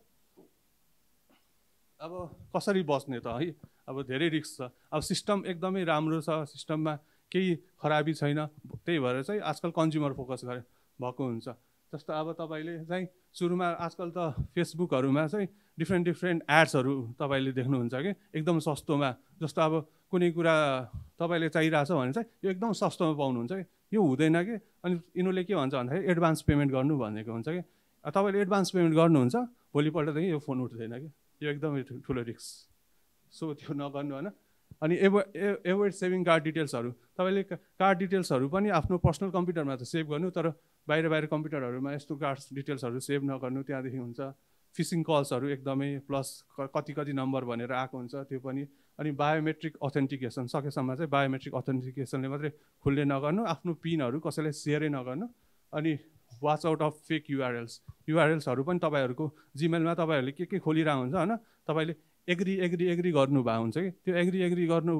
अब कसरी बस्ने त है? अब धेरै रिक्स छ। अब सिस्टम एकदमै राम्रो छ। सिस्टममा केही खराबी छैन। त्यही भएर चाहिँ आजकल कन्ज्युमर फोकस गरे भएको हुन्छ। जस्तो अब तपाईँले चाहिँ सुरुमा आजकल त फेसबुकहरूमा चाहिँ डिफ्रेन्ट डिफ्रेन्ट एड्सहरू तपाईँले देख्नुहुन्छ कि? एकदम सस्तोमा। जस्तो अब कुनै कुरा तपाईँले चाहिरहेछ भने चाहिँ यो एकदम सस्तोमा पाउनुहुन्छ कि? यो हुँदैन कि? अनि यिनीहरूले के भन्छ भन्दाखेरि एडभान्स पेमेन्ट गर्नु भनेको हुन्छ कि? तपाईँले एडभान्स पेमेन्ट गर्नुहुन्छ भोलिपल्टदेखि यो फोन उठ्दैन कि यो एकदमै ठुलो रिक्स सो त्यो नगर्नु होइन। अनि एभो एभोइड सेभिङ कार्ड डिटेल्सहरू तपाईँले कार्ड डिटेल्सहरू पनि आफ्नो पर्सनल कम्प्युटरमा त सेभ गर्नु तर बाहिर बाहिर कम्प्युटरहरूमा यस्तो कार्ड डिटेल्सहरू सेभ नगर्नु त्यहाँदेखि हुन्छ फिसिङ कल्सहरू एकदमै प्लस कति कति नम्बर भनेर आएको हुन्छ त्यो पनि। अनि बायोमेट्रिक अथेन्टिकेसन सकेसम्म चाहिँ बायोमेट्रिक अथेन्टिकेसनले मात्रै खुल्ने नगर्नु आफ्नो पिनहरू कसैलाई सेयरै नगर्नु। अनि watch out of fake URLs युआरएल्सहरू पनि तपाईँहरूको जिमेलमा तपाईँहरूले के के खोलिरहेको हुन्छ होइन? तपाईँले एग्री एग्री एग्री गर्नु भएको हुन्छ कि? त्यो एग्री एग्री गर्नु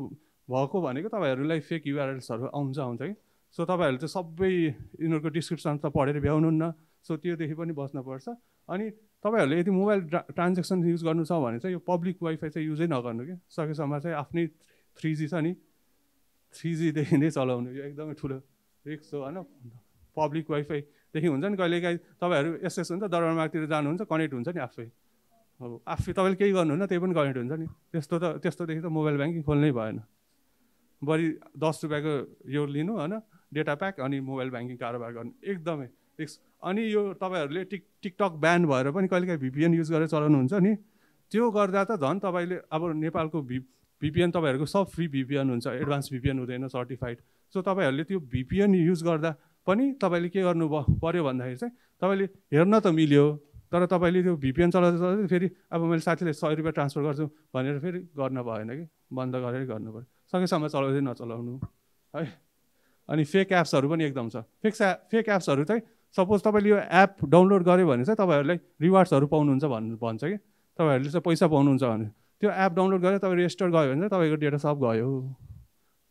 भएको भनेको तपाईँहरूलाई फेक युआरएल्सहरू आउँछ आउँछ कि? सो तपाईँहरूले चाहिँ सबै यिनीहरूको डिस्क्रिप्सन त पढेर भ्याउनुहुन्न। सो त्योदेखि पनि बस्नुपर्छ अनि तपाईँहरूले यदि मोबाइल ट्रान्जेक्सन युज गर्नु छ भने चाहिँ यो पब्लिक वाइफाई चाहिँ युजै नगर्नु कि? सकेसम्म चाहिँ आफ्नै थ्री जी छ नि थ्री जीदेखि नै चलाउनु। यो एकदमै ठुलो रिक्स हो होइन? पब्लिक वाइफाईदेखि हुन्छ नि कहिलेकाहीँ तपाईँहरू एसएस हुन्छ दरबारमागतिर जानुहुन्छ कनेक्ट हुन्छ नि आफै। अब आफै तपाईँले केही गर्नुहुन्न त्यही पनि कनेक्ट हुन्छ नि। त्यस्तो त त्यस्तोदेखि त मोबाइल ब्याङ्किङ खोल्नै भएन। बढी दस रुपियाँको यो लिनु होइन डेटा प्याक अनि मोबाइल ब्याङ्किङ कारोबार गर्नु। एकदमै अनि यो तपाईँहरूले टिक टिकटक ब्यान भएर पनि कहिलेकाहीँ भिपिएन युज गरेर चलाउनुहुन्छ नि। त्यो गर्दा त झन् तपाईँले अब नेपालको भि भिपिएन तपाईँहरूको सब फ्री भिपिएन हुन्छ एडभान्स भिपिएन हुँदैन सर्टिफाइड सो तपाईँहरूले त्यो भिपिएन युज गर्दा पनि तपाईँले के गर्नु पऱ्यो भन्दाखेरि चाहिँ तपाईँले हेर्न त मिल्यो तर तपाईँले त्यो भिपिएन चलाउँदा चलाउँदै फेरि अब मैले साथीलाई सय रुपियाँ ट्रान्सफर गर्छु भनेर फेरि गर्न भएन कि बन्द गरेर गर्नु पऱ्यो सकेसम्म चलाउँदै नचलाउनु है? अनि फेक एप्सहरू पनि एकदम छ। फेक फेक एप्सहरू चाहिँ सपोज तपाईँले यो एप डाउनलोड गऱ्यो भने चाहिँ तपाईँहरूलाई रिवार्ड्सहरू पाउनुहुन्छ भन्नु भन्छ कि? तपाईँहरूले चाहिँ पैसा पाउनुहुन्छ भने त्यो एप डाउनलोड गरेर तपाईँ रेजिस्टर गयो भने चाहिँ तपाईँको डेटा सब गयो।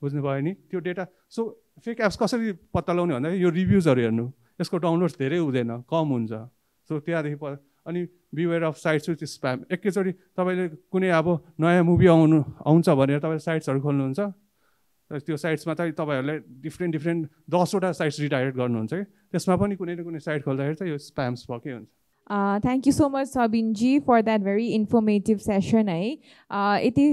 बुझ्नुभयो नि? त्यो डेटा सो फेक एप्स कसरी पत्ता लगाउने भन्दाखेरि यो रिभ्युजहरू हेर्नु। यसको डाउनलोड्स धेरै हुँदैन कम हुन्छ। सो त्यहाँदेखि प अनि beware of sites with spam एकैचोटि तपाईँले कुनै अब नयाँ मुभी आउनु आउँछ भनेर तपाईँले साइट्सहरू खोल्नुहुन्छ त्यो साइट्समा चाहिँ तपाईँहरूले डिफ्रेन्ट डिफ्रेन्ट दसवटा साइट्स रिडाइरेक्ट गर्नुहुन्छ कि? त्यसमा पनि कुनै न कुनै साइट खोल्दाखेरि चाहिँ यो स्प्याम्स भएकै हुन्छ। Thank you so much सबिनजी for that very informative session है यति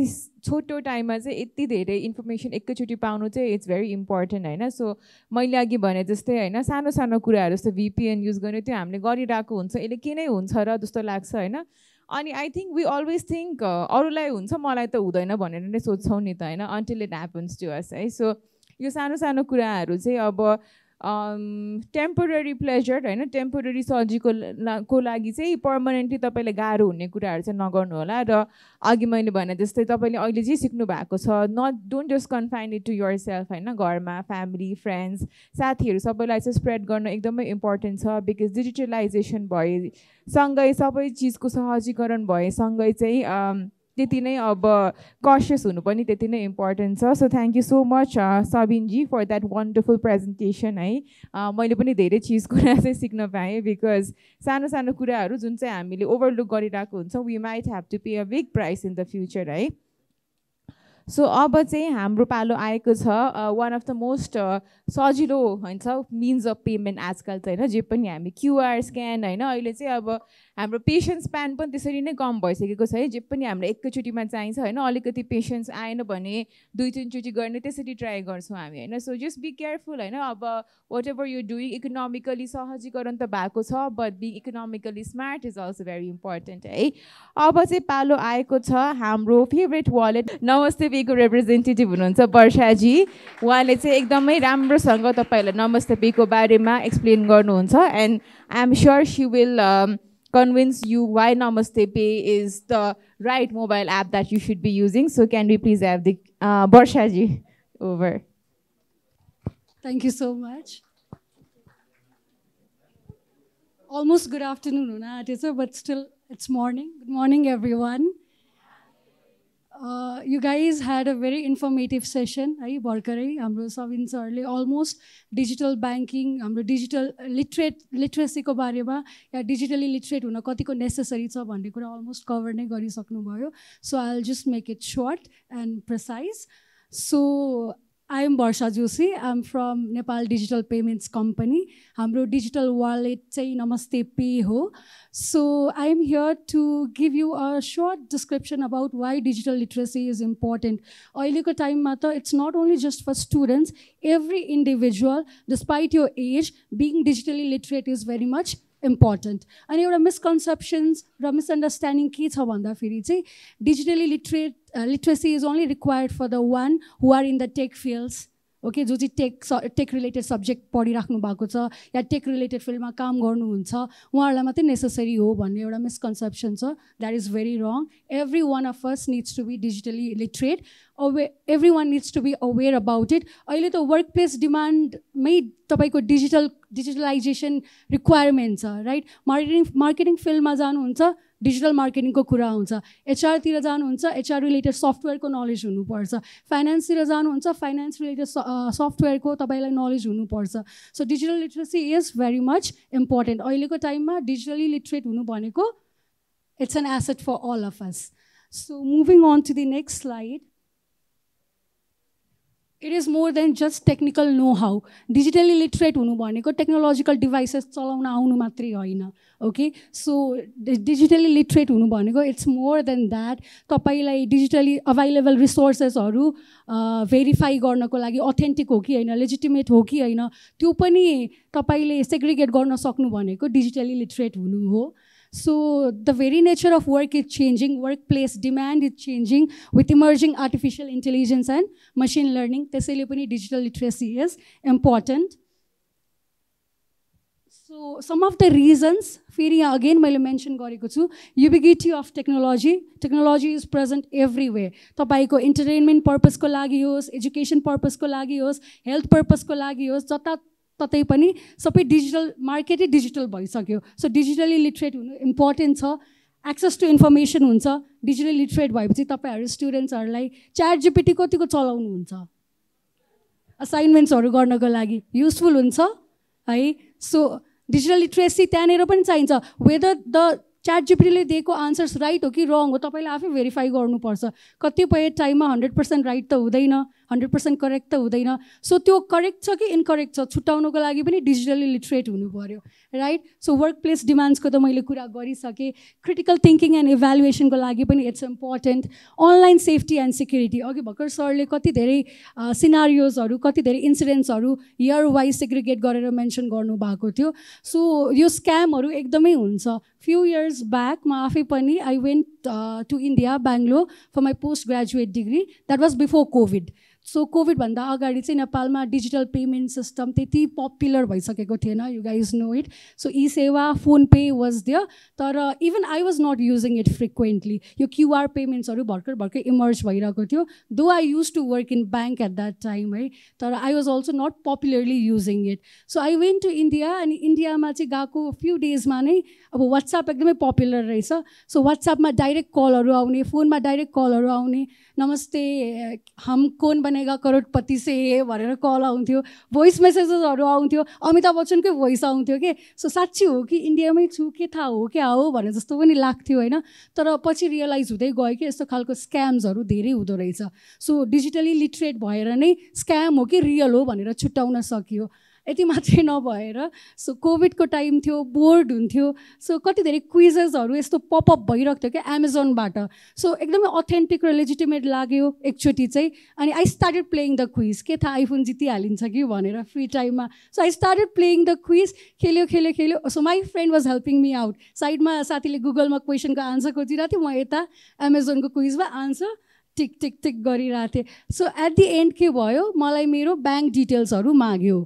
छोटो टाइममा चाहिँ यति धेरै इन्फर्मेसन एकैचोटि पाउनु चाहिँ इट्स भेरी इम्पोर्टेन्ट होइन? सो मैले अघि भने जस्तै होइन सानो सानो कुराहरू जस्तो भिपिएन युज गर्ने त्यो हामीले गरिरहेको हुन्छ यसले के नै हुन्छ र जस्तो लाग्छ होइन? अनि I think we always think अरूलाई हुन्छ मलाई त हुँदैन भनेर नै सोध्छौँ नि त होइन? Until it happens to us है सो यो सानो सानो कुराहरू चाहिँ अब टेम्पोररी प्लेजर होइन टेम्पोररी सजिको को लागि चाहिँ पर्मानेन्टली तपाईँले गाह्रो हुने कुराहरू चाहिँ नगर्नु होला र अघि मैले भने जस्तै तपाईँले अहिले जे सिक्नु भएको छ not don't just confine it to yourself होइन घरमा फ्यामिली फ्रेन्ड्स साथीहरू सबैलाई चाहिँ स्प्रेड गर्न एकदमै इम्पोर्टेन्ट छ बिकज डिजिटलाइजेसन भएसँगै सबै चिजको सहजीकरण भएसँगै चाहिँ त्यति नै अब कसियस हुनु पनि त्यति नै इम्पोर्टेन्ट छ। So thank you so much सबिनजी for that wonderful presentation है। मैले पनि धेरै चिज कुरा चाहिँ सिक्न पाएँ बिकज सानो सानो कुराहरू जुन चाहिँ हामीले ओभरलुक गरिरहेको हुन्छौँ we might have to pay a big price in the future है सो अब चाहिँ हाम्रो पालो आएको छ वान अफ द मोस्ट सजिलो हुन्छ मिन्स अफ पेमेन्ट आजकल चाहिँ होइन जे पनि हामी क्युआर स्क्यान होइन अहिले चाहिँ अब हाम्रो पेसेन्स प्यान पनि त्यसरी नै कम भइसकेको छ है। जे पनि हाम्रो एकैचोटिमा चाहिन्छ होइन अलिकति पेसेन्स आएन भने दुई तिनचोटि गर्ने त्यसरी ट्राई गर्छौँ हामी होइन। सो जस्ट बी केयरफुल होइन। अब what ever you doing economically सहजीकरण त भएको छ but be economically smart is also very important है। अब चाहिँ पालो आएको छ हाम्रो फेभरेट वालेट नमस्ते पेको रिप्रेजेन्टेटिभ हुनुहुन्छ वर्षाजी। उहाँले चाहिँ एकदमै राम्रोसँग तपाईँहरूलाई नमस्ते पेको बारेमा एक्सप्लेन गर्नुहुन्छ। And I am sure she will convince you why Namaste Pay is the right mobile app that you should be using. So can we please have the uh, Barshaji over. Thank you so much. Almost good afternoon, but still it's morning. Good morning, everyone. you guys had a very informative session है भर्खरै हाम्रो सबिन सरले almost digital banking हाम्रो digital literate लिट्रेसीको बारेमा या digitally literate हुन कतिको necessary छ भन्ने कुरा अलमोस्ट कभर नै गरिसक्नुभयो so I will just make it short and precise so I am Varsha Joshi I am from Nepal digital payments company हाम्रो digital wallet चाहिँ नमस्ते पे हो so I am here to give you a short description about why digital literacy is important अहिलेको टाइममा त it's not only just for students every individual despite यो age being digitally literate is very much important अनि एउटा मिसकन्सेप्सन्स र misunderstanding के छ भन्दाखेरि चाहिँ digitally literate literacy is only required for the one who are in the tech fields okay जो चाहिँ टेक टेक रिलेटेड सब्जेक्ट पढिराख्नु भएको छ या टेक रिलेटेड फिल्डमा काम गर्नुहुन्छ उहाँहरूलाई मात्रै नेसेसरी हो भन्ने एउटा मिसकन्सेप्सन छ. That is very wrong every one of us needs to be digitally literate aware every one needs to be aware about it अहिले त वर्क प्लेस डिमान्डमै तपाईँको डिजिटल डिजिटलाइजेसन रिक्वायरमेन्ट छ राइट मार्केटिङ मार्केटिङ फिल्डमा जानुहुन्छ digital मार्केटिङको कुरा आउँछ एचआरतिर जानुहुन्छ एचआर रिलेटेड सफ्टवेयरको नलेज हुनुपर्छ फाइनेन्सतिर जानुहुन्छ फाइनेन्स रिलेटेड सफ्टवेयरको तपाईँलाई नलेज हुनुपर्छ। So digital literacy is very much important अहिलेको टाइममा डिजिटली लिट्रेट हुनु भनेको it's an asset for all of us so moving on to the next slide it is more than just technical know how digitally literate हुनु भनेको technological devices चलाउन आउनु मात्रै होइन ओके सो डिजिटली लिटरेट हुनु भनेको इट्स मोर देन द्याट तपाईँलाई digitally available रिसोर्सेसहरू भेरिफाई गर्नको लागि अथेन्टिक हो कि होइन लेजिटिमेट हो कि होइन त्यो पनि तपाईँले सेग्रिगेट गर्न सक्नु भनेको डिजिटली लिटरेट हुनु हो। So the very nature of work is changing, workplace demand is changing with emerging artificial intelligence and machine learning. त्यसैले पनि digital literacy is important. So some of the reasons, of technology technology is present everywhere तपाईँको entertainment पर्पजको लागि होस् education पर्पजको लागि होस् health पर्पजको लागि होस् जता ततै पनि सबै डिजिटल मार्केटै डिजिटल भइसक्यो। सो डिजिटली लिटरेट हुनु इम्पोर्टेन्ट छ। एक्सेस टु इन्फर्मेसन हुन्छ। डिजिटल लिटरेट भएपछि तपाईँहरू स्टुडेन्ट्सहरूलाई च्याट जिपिटी कतिको चलाउनुहुन्छ? असाइनमेन्ट्सहरू गर्नको लागि युजफुल हुन्छ है? सो डिजिटल लिट्रेसी त्यहाँनिर पनि चाहिन्छ। वेदर द च्याट जिपिटीले दिएको आन्सर्स राइट हो कि रङ हो तपाईँले आफै भेरिफाई गर्नुपर्छ। कतिपय टाइममा हन्ड्रेड पर्सेन्ट राइट त हुँदैन। हन्ड्रेड पर्सेन्ट करेक्ट त हुँदैन। सो त्यो करेक्ट छ कि इनकरेक्ट छ छुट्याउनुको लागि पनि डिजिटली लिटरेट हुनु पऱ्यो राइट सो वर्क प्लेस डिमान्ड्सको त मैले कुरा गरिसकेँ। क्रिटिकल थिङ्किङ एन्ड इभ्यालुएसनको लागि पनि it's important online safety and security अघि भर्खर सरले कति धेरै सिनारियोजहरू कति धेरै इन्सिडेन्ट्सहरू इयर वाइज सेग्रिगेट गरेर मेन्सन गर्नुभएको थियो। सो यो स्क्यामहरू एकदमै हुन्छ। फ्यु इयर्स ब्याक म आफै पनि I went to India Bangalore for my post graduate degree that was before covid so कोभिडभन्दा अगाडि चाहिँ नेपालमा डिजिटल पेमेन्ट सिस्टम त्यति पपुलर भइसकेको थिएन you guys know it so eSewa PhonePe was दियो तर even I was not using it frequently यो QR पेमेन्ट्सहरू भर्खर भर्खर इमर्ज भइरहेको थियो. Though I use to work in bank at that time है तर I was also not popularly using it so I went to India अनि इन्डियामा चाहिँ गएको फ्यु डेजमा नै अब वाट्सएप एकदमै पपुलर रहेछ. सो वाट्सएपमा डाइरेक्ट कलहरू आउने फोनमा डाइरेक्ट कलहरू आउने नमस्ते हम कोन बनेगा करोडपति से भनेर कल आउँथ्यो भोइस मेसेजेसहरू आउँथ्यो अमिताभ बच्चनकै भोइस आउँथ्यो कि? सो साँच्ची हो कि इन्डियामै छु के थाहा हो क्या हो भने जस्तो पनि लाग्थ्यो होइन? तर पछि रियलाइज हुँदै गयो कि यस्तो खालको स्क्याम्सहरू धेरै हुँदो रहेछ। सो डिजिटली लिटरेट भएर नै स्क्याम हो कि रियल हो भनेर छुट्याउन सकियो। यति मात्रै नभएर सो कोभिडको टाइम थियो बोर्ड हुन्थ्यो सो कति धेरै क्विजेसहरू यस्तो पपअप भइरहेको थियो क्या एमाजोनबाट सो एकदमै अथेन्टिक र लेजिटिमेट लाग्यो एकचोटि चाहिँ अनि I started playing the quiz के थाहा आइफोन जितिहालिन्छ कि भनेर फ्री टाइममा so I started playing the quiz खेल्यो खेल्यो खेल्यो। So my friend was helping me out साइडमा साथीले गुगलमा क्वेसनको आन्सर खोजिरहेको थियो म यता एमाजोनको क्विजमा आन्सर टिक टिक टिक गरिरहेको थिएँ। सो एट दि एन्ड के भयो? मलाई मेरो ब्याङ्क डिटेल्सहरू माग्यो।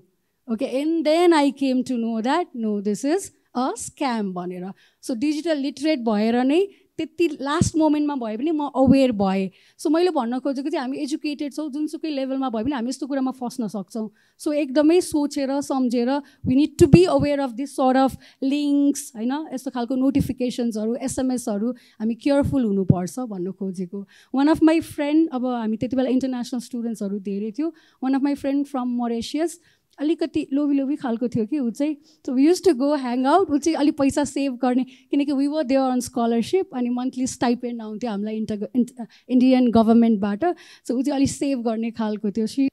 Okay and then I came to know that no this is a scam भनेर सो डिजिटल लिटरेट भएर नै त्यति लास्ट मोमेन्टमा भए पनि म अवेर भएँ सो मैले भन्न खोजेको चाहिँ हामी एजुकेटेड छौँ जुनसुकै लेभलमा भयो भने हामी यस्तो कुरामा फस्न सक्छौँ। सो एकदमै सोचेर सम्झेर we need to be aware of this sort of links होइन? यस्तो खालको नोटिफिकेसन्सहरू एसएमएसहरू हामी केयरफुल हुनुपर्छ भन्न खोजेको। वान अफ माई फ्रेन्ड अब हामी त्यति बेला इन्टरनेसनल स्टुडेन्ट्सहरू धेरै थियो। One of my friend from Mauritius अलिकति लोभी लोभी खालको थियो कि ऊ चाहिँ so we used to go hang out ऊ चाहिँ अलिक पैसा सेभ गर्ने, किनकि we were there on scholarship अनि मन्थली स्टाइपेन्ड आउँथ्यो हामीलाई इन्टर इन्डियन गभर्मेन्टबाट सो ऊ चाहिँ अलिक सेभ गर्ने खालको थियो। She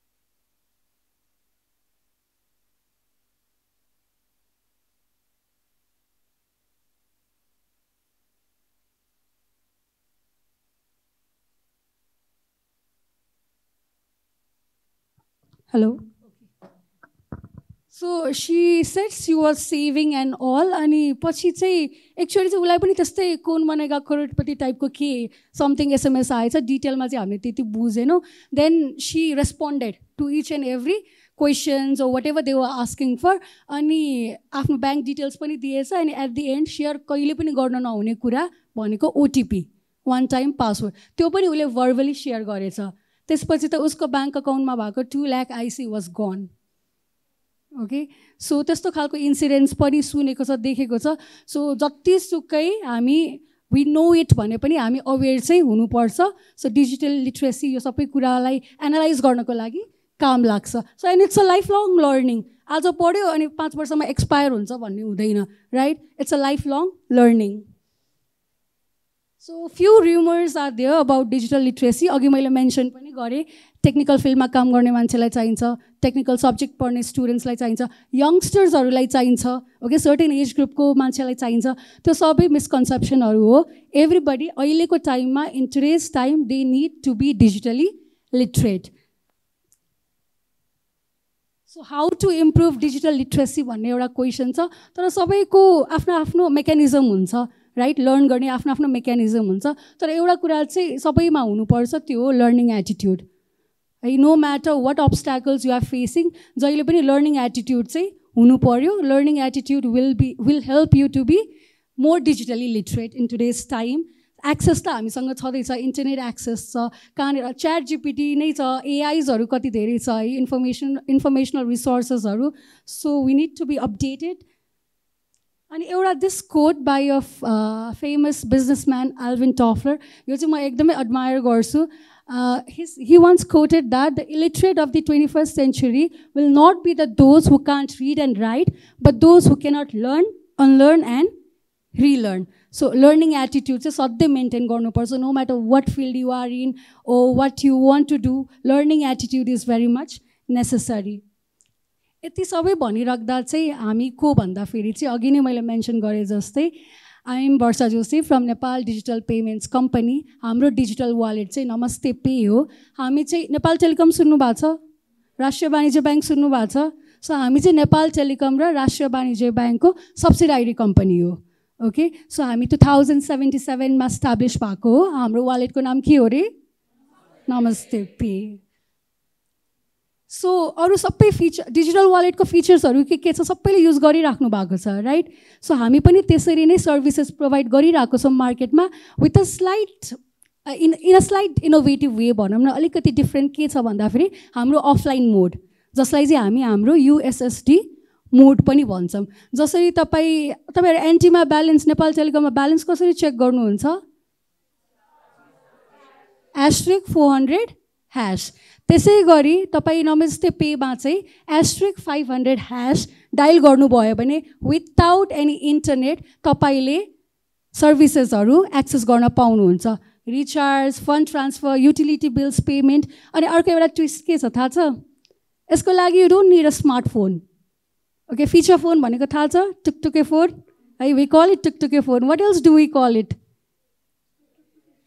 hello so she set she was saving and all अनि पछि चाहिँ एक्चुअली चाहिँ उसलाई पनि त्यस्तै कोन बनेगा करोडपति टाइपको के समथिङ एसएमएस आएछ डिटेलमा चाहिँ हामीले त्यति बुझेनौँ। Then she responded to each and every questions whatever they were asking for अनि आफ्नो ब्याङ्क डिटेल्स पनि दिएछ अनि एट दि एन्ड सेयर कहिले पनि गर्न नहुने कुरा भनेको ओटिपी वान टाइम पासवर्ड त्यो पनि उसले भर्बली सेयर गरेछ। त्यसपछि त उसको ब्याङ्क अकाउन्टमा भएको two lakh I see was gone okay so त्यस्तो खालको इन्सिडेन्ट्स पनि सुनेको छ देखेको छ। सो जतिसुकै हामी वी नो इट भने पनि हामी अवेर चाहिँ हुनुपर्छ। सो डिजिटल लिट्रेसी यो सबै कुरालाई एनालाइज गर्नको लागि काम लाग्छ। So and it's a lifelong learning आज पढ्यो अनि पाँच वर्षमा एक्सपायर हुन्छ भन्ने हुँदैन right it's a lifelong learning so few rumours are there about digital literacy अघि मैले मेन्सन पनि गरेँ। टेक्निकल फिल्डमा काम गर्ने मान्छेलाई चाहिन्छ टेक्निकल सब्जेक्ट पढ्ने स्टुडेन्ट्सलाई चाहिन्छ यङ्स्टर्सहरूलाई चाहिन्छ ओके सर्टेन एज ग्रुपको मान्छेलाई चाहिन्छ। त्यो सबै मिसकन्सेप्सनहरू हो। एभ्रीबडी अहिलेको टाइममा in time they need to be digitally literate so how to improve digital literacy भन्ने एउटा क्वेसन छ तर सबैको आफ्नो आफ्नो मेकानिजम हुन्छ राइट लर्न गर्ने आफ्नो आफ्नो मेकानिजम हुन्छ तर एउटा कुरा चाहिँ सबैमा हुनुपर्छ त्यो हो learning attitude no matter what obstacles you are facing जहिले पनि लर्निङ एटिट्युड चाहिँ हुनु पऱ्यो learning attitude will be will help you to be more digitally literate in today's time access त हामीसँग छँदैछ इन्टरनेट एक्सेस छ कहाँनिर च्याट जिपिटी नै छ एआइजहरू कति धेरै छ है information informational रिसोर्सेसहरू so we need to be updated अनि एउटा this quote by of famous businessman Alvin Toffler यो चाहिँ म एकदमै एडमायर गर्छु his he once quoted that the illiterate of the twenty first century will not be the those who can't read and write but those who cannot learn unlearn and relearn so learning attitude चाहिँ सधैँ maintain गर्नुपर्छ no matter what field you are in or what you want to do learning attitude is very much necessary यति सबै भनिराख्दा चाहिँ हामी को भन्दाखेरि चाहिँ अघि नै मैले मेन्सन गरेँ जस्तै I am Varsha Joshi from Nepal digital payments company हाम्रो डिजिटल वालेट चाहिँ नमस्ते पे हो. हामी चाहिँ नेपाल टेलिकम सुन्नु भएको छ? राष्ट्रिय वाणिज्य ब्याङ्क सुन्नु भएको छ? सो हामी चाहिँ नेपाल टेलिकम र राष्ट्रिय वाणिज्य ब्याङ्कको सब्सिडाइरी कम्पनी हो. ओके सो हामी टु थाउजन्ड सेभेन्टी सेभेनमा स्टाब्लिस भएको हो. हाम्रो वालेटको नाम के हो अरे नमस्ते पे सो अरू सबै फिचर डिजिटल वालेटको फिचर्सहरू के के छ सबैले युज गरिराख्नु भएको छ राइट सो हामी पनि त्यसरी नै सर्भिसेस प्रोभाइड गरिरहेको छौँ मार्केटमा with a slight in in a slight innovative way भनौँ न अलिकति डिफ्रेन्ट के छ भन्दाखेरि हाम्रो अफलाइन मोड जसलाई चाहिँ हामी हाम्रो युएसएसडी मोड पनि भन्छौँ। जसरी तपाईँ तपाईँहरू एनटीमा ब्यालेन्स नेपाल टेलिकममा ब्यालेन्स कसरी चेक गर्नुहुन्छ? एस्ट्रिक फोर हन्ड्रेड ह्यास त्यसै गरी तपाईँ नमस्ते पेमा चाहिँ asterisk five hundred hash dial गर्नुभयो भने विदाउट एनी इन्टरनेट तपाईँले सर्भिसेसहरू एक्सेस गर्न पाउनुहुन्छ। Recharge fund transfer utility bills payment अनि अर्को एउटा ट्विस्ट के छ थाहा छ? यसको लागि you don't need a smartphone okay feature phone भनेको थाहा छ? टुकटुके फोन है we call it टुकटुके phone what else do we call it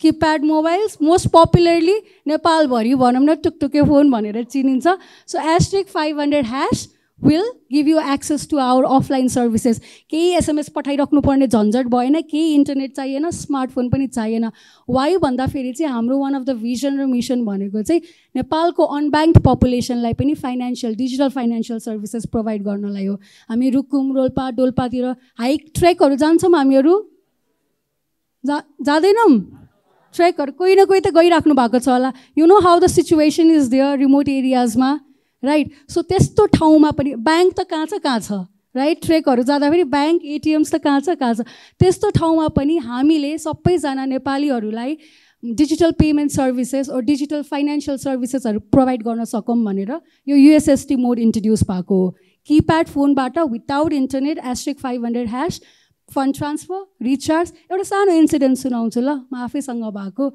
keypad mobiles most popularly नेपालभरि भनौँ न टुकटुके फोन भनेर चिनिन्छ. So asterisk five hundred hash will give you access to our offline services केही एसएमएस पठाइराख्नु पर्ने झन्झट भएन केही इन्टरनेट चाहिएन स्मार्टफोन पनि चाहिएन. वाइ भन्दाखेरि चाहिँ हाम्रो वान अफ द भिजन र मिसन भनेको चाहिँ नेपालको अनब्याङ्क पपुलेसनलाई पनि financial digital financial services provide गर्नलाई हो. हामी रुकुम रोल्पा डोल्पातिर हाइक ट्रेकहरू जान्छौँ हामीहरू? जा जाँदैनौँ? ट्रेकहरू कोही न कोही त गइराख्नु भएको छ होला। You know how the situation is there remote एरियाजमा right so त्यस्तो ठाउँमा पनि ब्याङ्क त कहाँ छ कहाँ छ राइट ट्रेकहरू जाँदाखेरि ब्याङ्क एटिएम्स त कहाँ छ कहाँ छ? त्यस्तो ठाउँमा पनि हामीले सबैजना नेपालीहरूलाई digital payment services or digital financial सर्भिसेसहरू provide गर्न सकौँ भनेर यो युएसएसटी मोड इन्ट्रोड्युस भएको हो। किप्याड फोनबाट without internet asterisk five hundred hash fund transfer recharge एउटा सानो इन्सिडेन्ट सुनाउँछु ल म आफैसँग भएको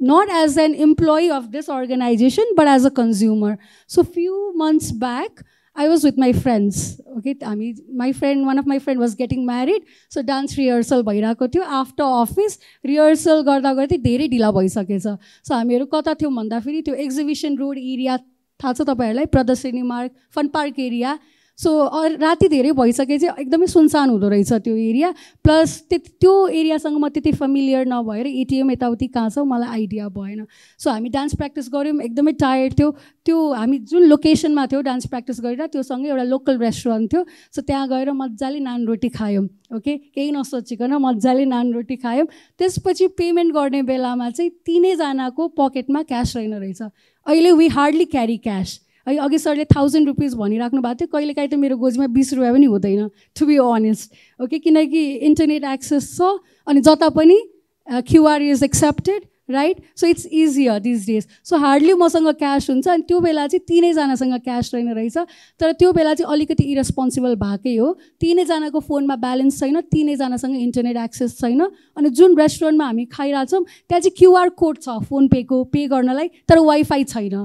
not as an employee of this organization, but as a consumer. So few months back, I was with my friends. Okay, I mean, my friend, one of my friend was getting married. So dance rehearsal भइरहेको थियो after office rehearsal गर्दा गर्दै धेरै ढिला भइसकेछ so हामीहरू कता थियौँ भन्दाखेरि त्यो एक्जिबिसन रोड एरिया थाहा छ तपाईँहरूलाई प्रदर्शनी मार्ग फन पार्क एरिया सो राति धेरै भइसके चाहिँ एकदमै सुनसान हुँदो रहेछ त्यो एरिया। प्लस त्यो एरियासँग म त्यति फेमिलियर नभएर एटिएम यताउति कहाँ छ मलाई आइडिया भएन। सो हामी डान्स प्र्याक्टिस गऱ्यौँ एकदमै टायर्ड थियो। त्यो हामी जुन लोकेसनमा थियो डान्स प्र्याक्टिस गरेर त्योसँगै एउटा लोकल रेस्टुरेन्ट थियो। सो त्यहाँ गएर मजाले नान रोटी खायौँ ओके? केही नसोचिकन मजाले नान रोटी खायौँ। त्यसपछि पेमेन्ट गर्ने बेलामा चाहिँ तिनैजनाको पकेटमा क्यास रहेन रहेछ। अहिले वी हार्डली क्यारी क्यास है अघि सरले थाउजन्ड रुपिस भनिराख्नु भएको थियो। कहिलेकाहीँ त मेरो गोजीमा बिस रुपियाँ पनि हुँदैन टु बी अनेस्ट ओके किनकि इन्टरनेट एक्सेस छ अनि जता पनि QR is accepted right so it's easier this days so hardly मसँग क्यास हुन्छ अनि त्यो बेला चाहिँ तिनैजनासँग क्यास रहेन रहेछ। तर त्यो बेला चाहिँ अलिकति इरेस्पोन्सिबल भएकै हो। तिनैजनाको फोनमा ब्यालेन्स छैन तिनैजनासँग इन्टरनेट एक्सेस छैन। अनि जुन रेस्टुरेन्टमा हामी खाइरहेछौँ त्यहाँ चाहिँ क्युआर कोड छ फोन पेको पे गर्नलाई तर वाइफाई छैन।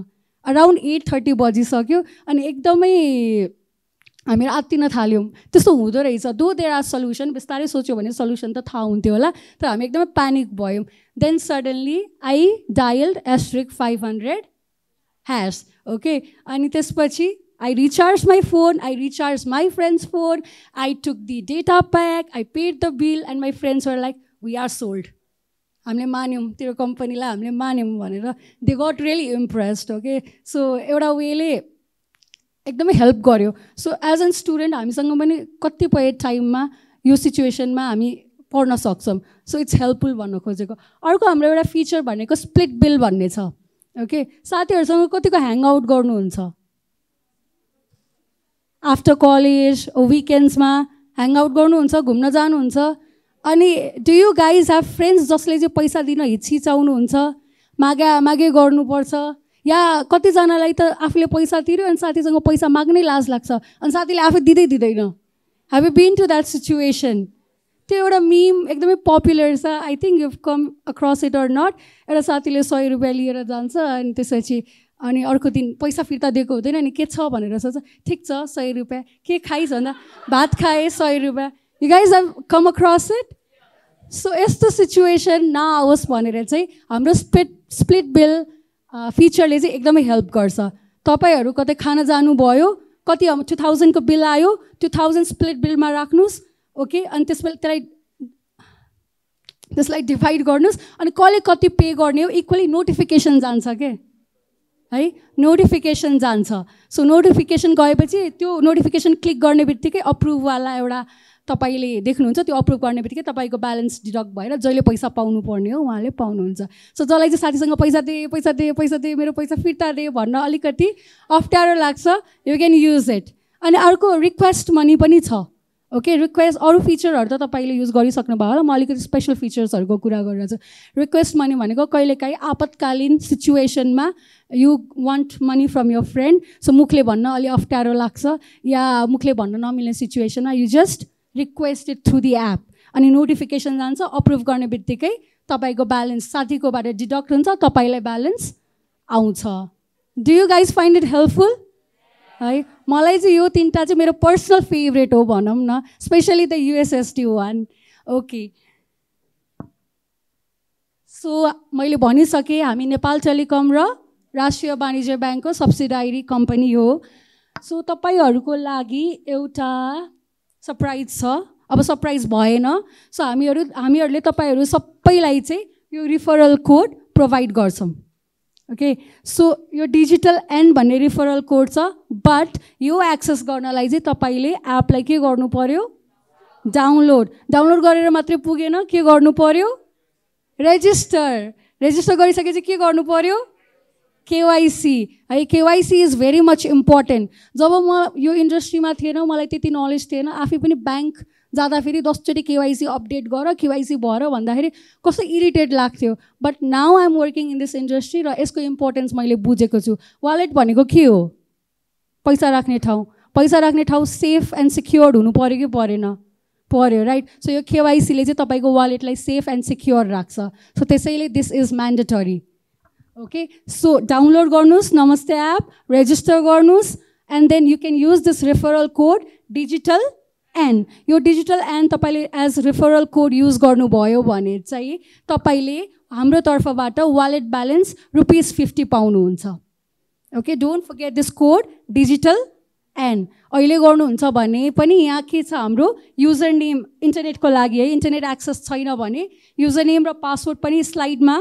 अराउन्ड एट थर्टी बजिसक्यो अनि एकदमै हामीहरू आत्तिन थाल्यौँ। त्यस्तो हुँदो रहेछ। दो देयर आर सल्युसन बिस्तारै सोच्यो भने सल्युसन त थाहा हुन्थ्यो होला तर हामी एकदमै प्यानिक भयौँ। Then suddenly I dialled asterisk five hundred hash okay अनि त्यसपछि I recharge my phone I recharge my friends phone I took the data pack I paid the bill and my friends were like we are sold हामीले मान्यौँ त्यो कम्पनीलाई हामीले मान्यौँ भनेर they got really impressed okay so एउटा वेले एकदमै हेल्प गर्यो। सो एज एन स्टुडेन्ट हामीसँग पनि कतिपय टाइममा यो सिचुएसनमा हामी पढ्न सक्छौँ। सो इट्स हेल्पफुल भन्न खोजेको। अर्को हाम्रो एउटा फिचर भनेको स्प्लिट बिल भन्ने छ ओके साथीहरूसँग कतिको ह्याङ आउट गर्नुहुन्छ? आफ्टर कलेज विकेन्ड्समा ह्याङ आउट गर्नुहुन्छ घुम्न जानुहुन्छ? अनि do you guys have friends जसले चाहिँ पैसा दिन हिचकिचाउनुहुन्छ? मागे मागे गर्नुपर्छ। या कतिजनालाई त आफूले पैसा तिर्यो अनि साथीसँग पैसा माग्नै लाज लाग्छ? अनि साथीले आफै दिँदै दिँदैन। Have you been to that situation त्यो एउटा मिम एकदमै पपुलर छ। I think you come across it or not एउटा साथीले सय रुपियाँ लिएर जान्छ अनि त्यसपछि अनि अर्को दिन पैसा फिर्ता दिएको हुँदैन अनि के छ भनेर सोच्छ। ठिक छ सय रुपियाँ। के खाइस भन्दा? भात खाएँ सय रुपियाँ। You guys have come across it so यस्तो सिचुएसन नआओस् भनेर चाहिँ हाम्रो स्प्लिट स्प्लिट बिल फिचरले चाहिँ एकदमै हेल्प गर्छ। तपाईँहरू कतै खाना जानुभयो कति टु थाउजन्डको बिल आयो टु थाउजन्ड स्प्लिट बिलमा राख्नुहोस् ओके अनि त्यसमा त्यसलाई त्यसलाई डिभाइड गर्नुहोस् अनि कसले कति पे गर्ने हो इक्वली नोटिफिकेसन जान्छ के? है? नोटिफिकेसन जान्छ। सो नोटिफिकेसन गएपछि त्यो नोटिफिकेसन क्लिक गर्ने बित्तिकै अप्रुभवाला एउटा तपाईँले देख्नुहुन्छ त्यो अप्रुभ गर्ने बित्तिकै तपाईँको ब्यालेन्स डिडक्ट भएर जहिले पैसा पाउनु पर्ने हो उहाँले पाउनुहुन्छ। सो जसलाई चाहिँ साथीसँग पैसा दे पैसा दे पैसा दे मेरो पैसा फिर्ता दे भन्न अलिकति अप्ठ्यारो लाग्छ यु क्यान युज इट अनि अर्को रिक्वेस्ट मनी पनि छ। ओके रिक्वेस्ट अरू फिचरहरू त तपाईँले युज गरिसक्नु भयो होला म अलिकति स्पेसल फिचर्सहरूको कुरा गरिरहेको छु रिक्वेस्ट मनी भनेको कहिलेकाहीँ आपतकालीन सिचुएसनमा you want money from your friend so मुखले भन्न अलि अप्ठ्यारो लाग्छ या मुखले भन्न नमिल्ने सिचुएसनमा you just request it through the app अनि नोटिफिकेसन जान्छ अप्रुभ गर्ने बित्तिकै तपाईँको ब्यालेन्स साथीकोबाट डिडक्ट हुन्छ तपाईँलाई ब्यालेन्स आउँछ। Do you guys find it helpful है मलाई चाहिँ यो तिनवटा चाहिँ मेरो पर्सनल फेभरेट हो भनौँ न especially the USSD one okay so मैले भनिसकेँ हामी नेपाल टेलिकम र राष्ट्रिय वाणिज्य ब्याङ्कको सब्सिडारी कम्पनी हो। सो तपाईँहरूको लागि एउटा सरप्राइज छ? अब सरप्राइज भएन। सो हामीहरू हामीहरूले तपाईँहरू सबैलाई चाहिँ यो रिफरल कोड प्रोभाइड गर्छौँ। ओके सो यो डिजिटल एन भन्ने रिफरल कोड छ बट यो एक्सेस गर्नलाई चाहिँ तपाईँले एपलाई के गर्नु पऱ्यो डाउनलोड डाउनलोड गरेर मात्रै पुगेन के गर्नु पऱ्यो रेजिस्टर रेजिस्टर गरिसकेपछि के गर्नु पऱ्यो केवाइसी है KYC is very much important जब म यो इन्डस्ट्रीमा थिएन मलाई त्यति नलेज थिएन आफै पनि ब्याङ्क जाँदाखेरि दसचोटि केवाइसी अपडेट गर केवाइसी भर भन्दाखेरि कस्तो इरिटेट लाग्थ्यो. But now I'm working in this industry र यसको इम्पोर्टेन्स मैले बुझेको छु। वालेट भनेको के हो? पैसा राख्ने ठाउँ। पैसा राख्ने ठाउँ सेफ एन्ड सिक्योर्ड हुनु पऱ्यो कि परेन? पऱ्यो राइट सो यो केवाइसीले चाहिँ तपाईँको वालेटलाई सेफ एन्ड सिक्योर राख्छ। सो त्यसैले this is mandatory okay so download गर्नुहोस् नमस्ते एप रेजिस्टर गर्नुहोस् and then you can use this referral code digital N यो डिजिटल एन तपाईँले एज रिफरल कोड युज गर्नुभयो भने चाहिँ तपाईँले हाम्रो तर्फबाट वालेट ब्यालेन्स रुपिस फिफ्टी पाउनुहुन्छ. Okay don't forget this code digital N अहिले गर्नुहुन्छ भने पनि यहाँ के छ हाम्रो युजर नेम इन्टरनेटको लागि है इन्टरनेट एक्सेस छैन भने युजर नेम र पासवर्ड पनि स्लाइडमा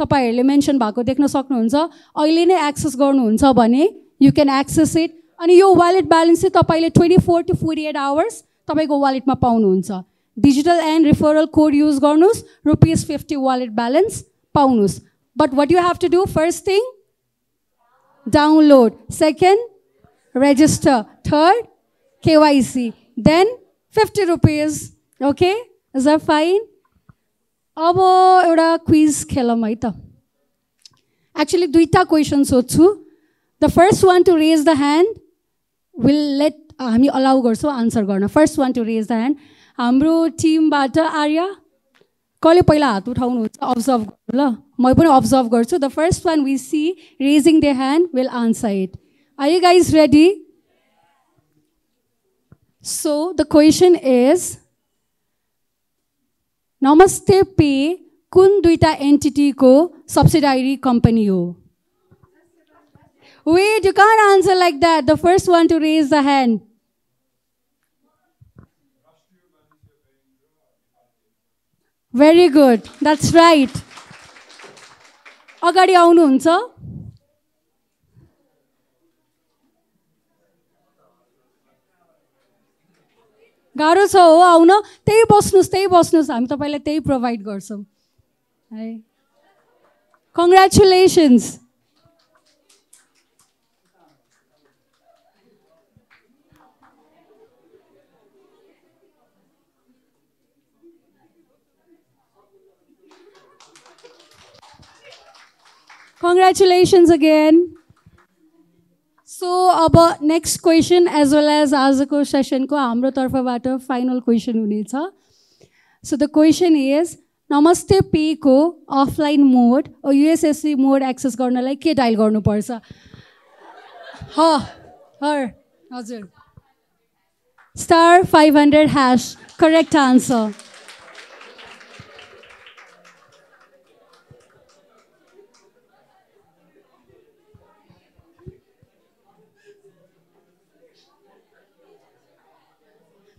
तपाईँहरूले मेन्सन भएको देख्न सक्नुहुन्छ अहिले नै एक्सेस गर्नुहुन्छ भने यु क्यान एक्सेस इट अनि यो वालेट ब्यालेन्स चाहिँ तपाईँले twenty four to forty eight hours तपाईँको वालेटमा पाउनुहुन्छ। Digital and referral code use गर्नुहोस् rupees fifty wallet balance पाउनुहोस्। But what you have to do first thing download second register third KYC then fifty rupees okay is a fine अब एउटा quiz खेलौँ है त। Actually दुईवटा question सोध्छु। The first one to raise the hand will let हामी allow गर्छौँ answer गर्न। First one to raise the hand हाम्रो टिमबाट आर्य कसले पहिला हात उठाउनुहुन्छ? अब्जर्भ गर्नु ल। म पनि अब्जर्भ गर्छु। The first one we see raising the hand will answer it are you guys ready so the question is Namaste pay कुन दुईवटा एन्टिटीको सब्सिडारी कम्पनी हो Wait, you can't answer like that. The first one to raise the hand. Very good that's right अगाडि आउनुहुन्छ गाह्रो छ हो आउन। त्यही बस्नुहोस् त्यही बस्नुहोस् हामी तपाईँलाई त्यही प्रोभाइड गर्छौँ। है। कङ्ग्रेचुलेसन्स कङ्ग्रेचुलेसन्स अगेन सो अब next question as well as आजको सेसनको हाम्रो तर्फबाट फाइनल क्वेसन हुनेछ। So the question is, Namaste phaco offline mode USSC mode access गर्नलाई के डायल गर्नुपर्छ? ह हर हजुर। Star five hundred hash correct answer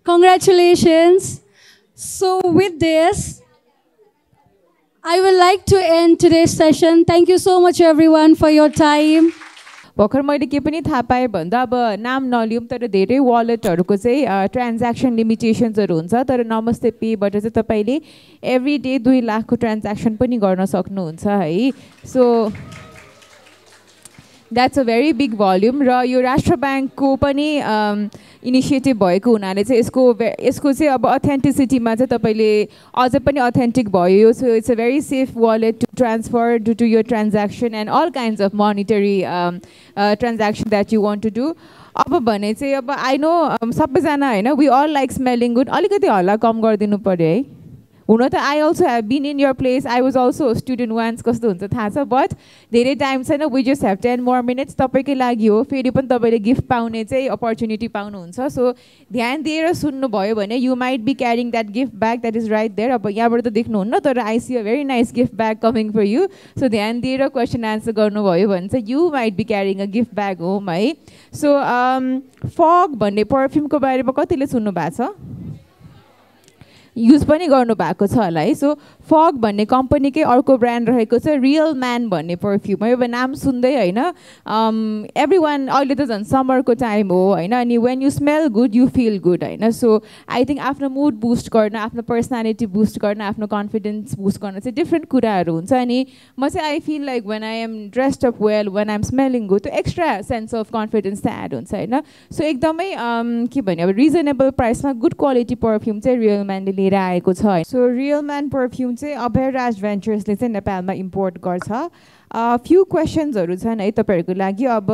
Congratulations. So, with this, I would like to end today's session. Thank you so much, everyone, for your time. भर्खर मैले के पनि थाहा पाएँ भन्दा अब नाम नलिउँ तर धेरै वालेटहरूको चाहिँ ट्रान्ज्याक्सन लिमिटेसन्सहरू हुन्छ तर नमस्ते पेबाट चाहिँ तपाईँले एभ्री डे दुई लाखको ट्रान्ज्याक्सन पनि गर्न सक्नुहुन्छ है so that's a very big volume र यो राष्ट्र ब्याङ्कको पनि इनिसिएटिभ भएको हुनाले चाहिँ यसको यसको चाहिँ अब अथेन्टिसिटीमा चाहिँ तपाईँले अझै पनि अथेन्टिक भयो so it's a very safe wallet to transfer do to यो transaction and all kinds of monetary transaction that you want to do अब भने चाहिँ अब आई नो सबैजना होइन we all like smelling good अलिकति हल्ला कम गरिदिनु पऱ्यो है हुन त I also have been in your place I was also student once कस्तो हुन्छ थाहा छ? बट धेरै टाइम छैन we just have ten more minutes तपाईँकै लागि हो। फेरि पनि तपाईँले गिफ्ट पाउने चाहिँ अपर्च्युनिटी पाउनुहुन्छ। सो ध्यान दिएर सुन्नुभयो भने you might be carrying that gift bag that is right there अब यहाँबाट त देख्नुहुन्न तर I see a very nice gift bag coming for you so ध्यान दिएर क्वेसन आन्सर गर्नुभयो भने चाहिँ you might be carrying a gift bag home है? सो फग भन्ने पर्फ्युमको बारेमा कतिले सुन्नु भएको छ? युज पनि गर्नुभएको छ होला है। सो फग भन्ने कम्पनीकै अर्को ब्रान्ड रहेको छ रियल म्यान भन्ने पर्फ्युम है अब नाम सुन्दै होइन एभ्री वान अहिले त झन् समरको टाइम हो होइन। अनि when you smell good you feel good होइन। सो आई थिङ्क आफ्नो मुड बुस्ट गर्न आफ्नो पर्सनालिटी बुस्ट गर्न आफ्नो कन्फिडेन्स बुस्ट गर्न चाहिँ डिफ्रेन्ट कुराहरू हुन्छ। अनि म चाहिँ I feel like when I am dressed up well when I am smelling good त्यो एक्स्ट्रा सेन्स अफ कन्फिडेन्स चाहिँ एड हुन्छ होइन। सो एकदमै के भन्यो अब रिजनेबल प्राइसमा गुड क्वालिटी पर्फ्युम चाहिँ रियल म्यानले लिएर आएको छ। सो रियल म्यान पर्फ्युम चाहिँ अभयराज भेन्चर्सले चाहिँ नेपालमा इम्पोर्ट गर्छ। फ्यु क्वेसन्सहरू छन् है तपाईँहरूको लागि। अब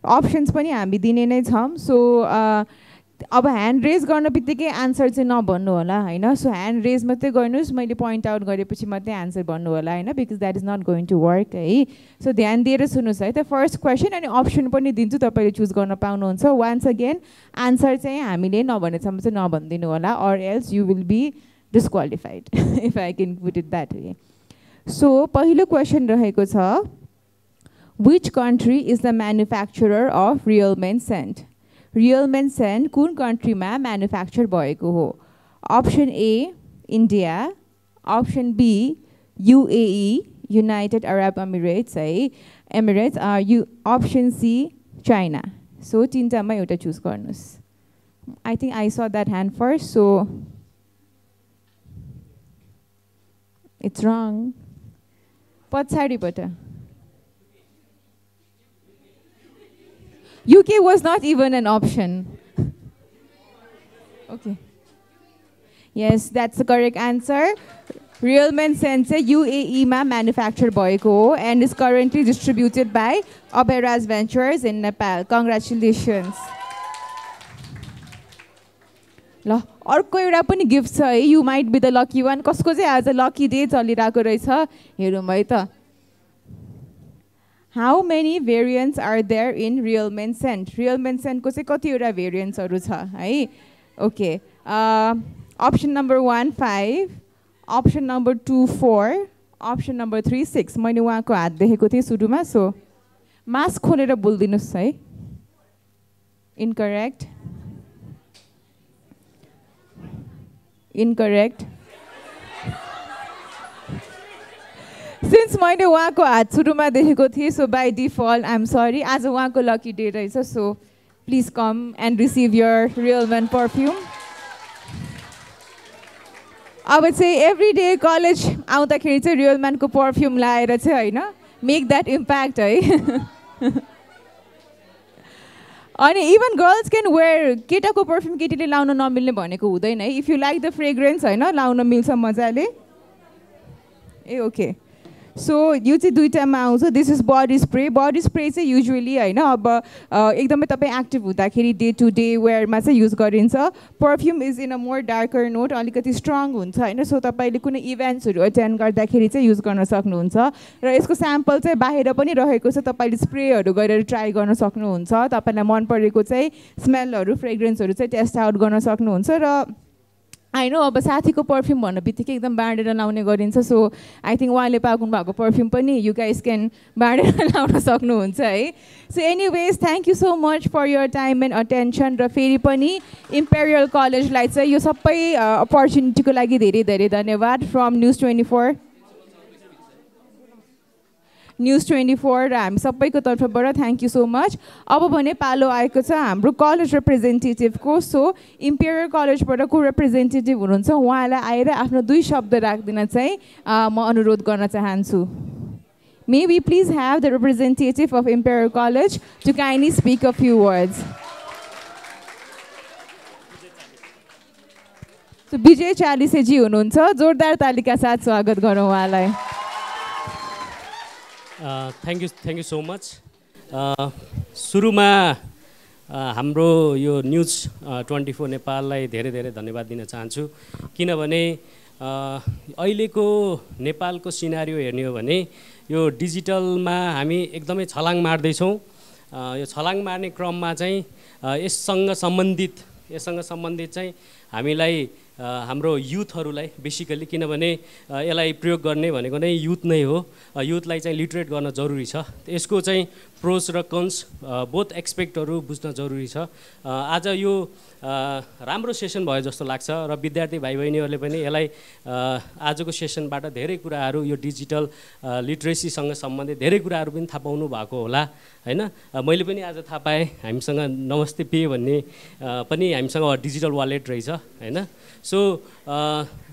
अप्सन्स पनि हामी दिने नै छौँ। सो अब ह्यान्ड रेज गर्न बित्तिकै आन्सर चाहिँ नभन्नु होला होइन? सो ह्यान्ड रेज मात्रै गर्नुहोस् मैले पोइन्ट आउट गरेपछि मात्रै आन्सर भन्नु होला होइन? Because that is not going to work है? सो ध्यान दिएर सुन्नुहोस् है? त फर्स्ट क्वेसन अनि अप्सन पनि दिन्छु तपाईँले चुज गर्न पाउनुहुन्छ। वान्स अगेन आन्सर चाहिँ हामीले नभनेसम्म चाहिँ नभनिदिनु होला or else you will be disqualified if I can put it that way so पहिलो क्वेसन रहेको छ which country is the manufacturer of real men scent real men scent कुन कन्ट्रीमा म्यानुफ्याक्चर भएको हो? Option A India option B UAE United Arab Emirates है? Emirates you option C China so तिनवटामा एउटा choose गर्नुहोस्। I think I saw that hand first so it's wrong पछाडिबाट। UK was not even an option. okay. Yes, that's the correct answer. Real Men Sense UAE ma manufactured भएको हो and is currently distributed by Oberaz Ventures in Nepal. Congratulations. ल अर्को एउटा पनि gift छ है you might be the lucky one कसको चाहिँ आज लकी डे चलिरहेको रहेछ हेरौँ है त how many variants are there in real men scent real men सेन्टको चाहिँ कतिवटा भेरिएन्ट्सहरू छ है? Okay option number one five option number two four option number three six मैले उहाँको हात देखेको थिएँ सुरुमा सो मास्क खोलेर बोलिदिनुहोस् है? इनकरेक्ट इनकरेक्ट सिन्स मैले उहाँको हात सुरुमा देखेको थिएँ so by default I'm sorry आज उहाँको लकी डे रहेछ so please come and receive your real man perfume अब चाहिँ एभ्री डे कलेज आउँदाखेरि चाहिँ रियल म्यानको पर्फ्युम लाएर चाहिँ होइन मेक द्याट इम्प्याक्ट है। अनि इभन गर्ल्स क्यान वेयर केटाको पर्फ्युम केटीले लाउन नमिल्ने भनेको हुँदैन है। If you like the fragrance होइन लाउन मिल्छ मजाले। ए ओके सो यो चाहिँ दुइटामा आउँछ this is body spray body spray चाहिँ युजली होइन अब एकदमै तपाईँ एक्टिभ हुँदाखेरि डे टु डे वेयरमा चाहिँ युज गरिन्छ perfume is in a more darker note अलिकति स्ट्रङ हुन्छ होइन सो तपाईँले कुनै इभेन्ट्सहरू एटेन्ड गर्दाखेरि चाहिँ युज गर्न सक्नुहुन्छ र यसको स्याम्पल चाहिँ बाहिर पनि रहेको छ तपाईँले स्प्रेहरू गरेर ट्राई गर्न सक्नुहुन्छ तपाईँलाई मन परेको चाहिँ स्मेलहरू फ्रेग्रेन्सहरू चाहिँ टेस्ट आउट गर्न सक्नुहुन्छ र होइन अब साथीको पर्फ्युम भन्ने बित्तिकै एकदम बाँडेर लाउने गरिन्छ सो आई थिङ्क उहाँले पाउनु भएको पर्फ्युम पनि यु गाइस क्यान बाँडेर लाउन सक्नुहुन्छ है। So anyways thank you so much for your time and attention र फेरि पनि इम्पेरियल कलेजलाई चाहिँ यो सबै अपर्च्युनिटीको लागि धेरै धेरै धन्यवाद। From News twenty four News twenty four र हामी सबैको तर्फबाट थ्याङ्क यू सो मच अब भने पालो आएको छ हाम्रो कलेज रिप्रेजेन्टेटिभको सो इम्पेरियल कलेजबाट को रिप्रेजेन्टेटिभ हुनुहुन्छ उहाँलाई आएर आफ्नो दुई शब्द राखिदिन चाहिँ म अनुरोध गर्न चाहन्छु। May we please have the representative of Imperial College to kindly speak a few words Vijay चालिसेजी हुनुहुन्छ जोरदार तालिका साथ स्वागत गरौँ उहाँलाई। Thank you thank you so much सुरुमा हाम्रो यो न्युज ट्वेन्टी फोर नेपाललाई धेरै धेरै धन्यवाद दिन चाहन्छु। किनभने अहिलेको नेपालको सिनारी हेर्ने हो भने यो डिजिटलमा हामी एकदमै छलाङ मार्दैछौँ। यो छलाङ मार्ने क्रममा चाहिँ यससँग सम्बन्धित यससँग सम्बन्धित चाहिँ हामीलाई हाम्रो युथहरूलाई बेसिकली किनभने यसलाई प्रयोग गर्ने भनेको नै युथ नै हो। युथलाई चाहिँ लिटरेट गर्न जरुरी छ। यसको चाहिँ प्रोस र कन्स बोथ एक्सपेक्टहरू बुझ्न जरुरी छ। आज यो राम्रो सेसन भयो जस्तो लाग्छ र विद्यार्थी भाइ बहिनीहरूले पनि यसलाई आजको सेसनबाट धेरै कुराहरू यो डिजिटल लिट्रेसीसँग सम्बन्धित धेरै कुराहरू पनि थाहा पाउनु भएको होला होइन? मैले पनि आज थाहा पाएँ। हामीसँग नमस्ते पे भन्ने पनि हामीसँग डिजिटल वालेट रहेछ होइन? सो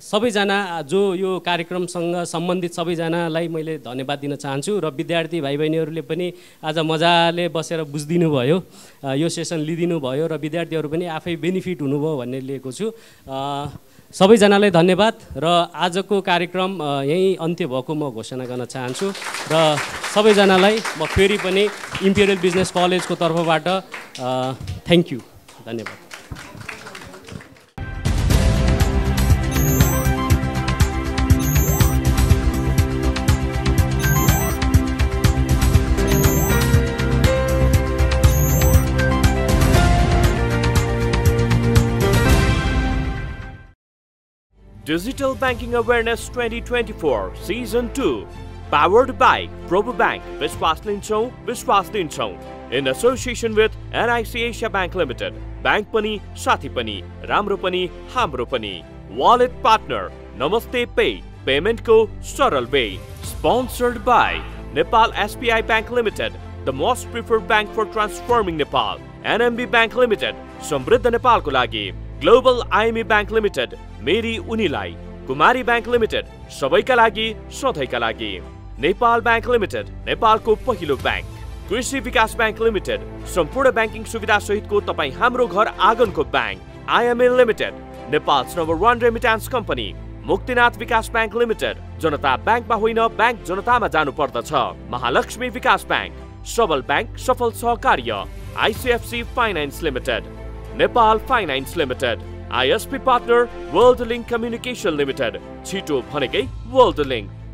सबैजना जो यो कार्यक्रमसँग सम्बन्धित सबैजनालाई मैले धन्यवाद दिन चाहन्छु र विद्यार्थी भाइ बहिनीहरूले पनि आज मजाले बसेर बुझिदिनु भयो यो सेसन लिइदिनु भयो र विद्यार्थीहरू पनि आफै बेनिफिट हुनुभयो भन्ने लिएको छु। सबैजनालाई धन्यवाद र आजको कार्यक्रम यहीँ अन्त्य भएको म घोषणा गर्न चाहन्छु र सबैजनालाई म फेरि पनि इम्पेरियल बिजनेस कलेजको तर्फबाट थ्याङ्क यू धन्यवाद। Digital Banking Awareness 2024 Season 2 Powered by ProboBank विश्वास लिन्छौँ विश्वास दिन्छौँ in association with NIC Asia Bank Limited bank पनि साथी पनि राम्रो पनि हाम्रो पनि वालेट पार्टनर नमस्ते पे पेमेन्टको सरल way sponsored by Nepal SBI Bank Limited the most preferred bank for transforming Nepal NMB Bank Limited समृद्ध नेपालको लागि Global IME bank limited मेरी उनीलाई। कुमारी ब्याङ्क लिमिटेड सबैका लागि सधैँका लागि। नेपाल ब्याङ्क लिमिटेड नेपालको पहिलो ब्याङ्क। कृषि विकास ब्याङ्क लिमिटेड सम्पूर्ण ब्याङ्किङ सुविधा सहितको तपाईँ हाम्रो घर आँगनको bank. IML limited Nepal number one remittance company Muktinath Bikas bank limited. जनता ब्याङ्कमा होइन ब्याङ्क जनतामा जानु पर्दछ महालक्ष्मी विकास ब्याङ्क सबल ब्याङ्क सफल सहकार्य। ICFC finance limited. Nepal finance limited ISP partner World Link communication limited छिटो भनेकै वर्ल्ड लिङ्क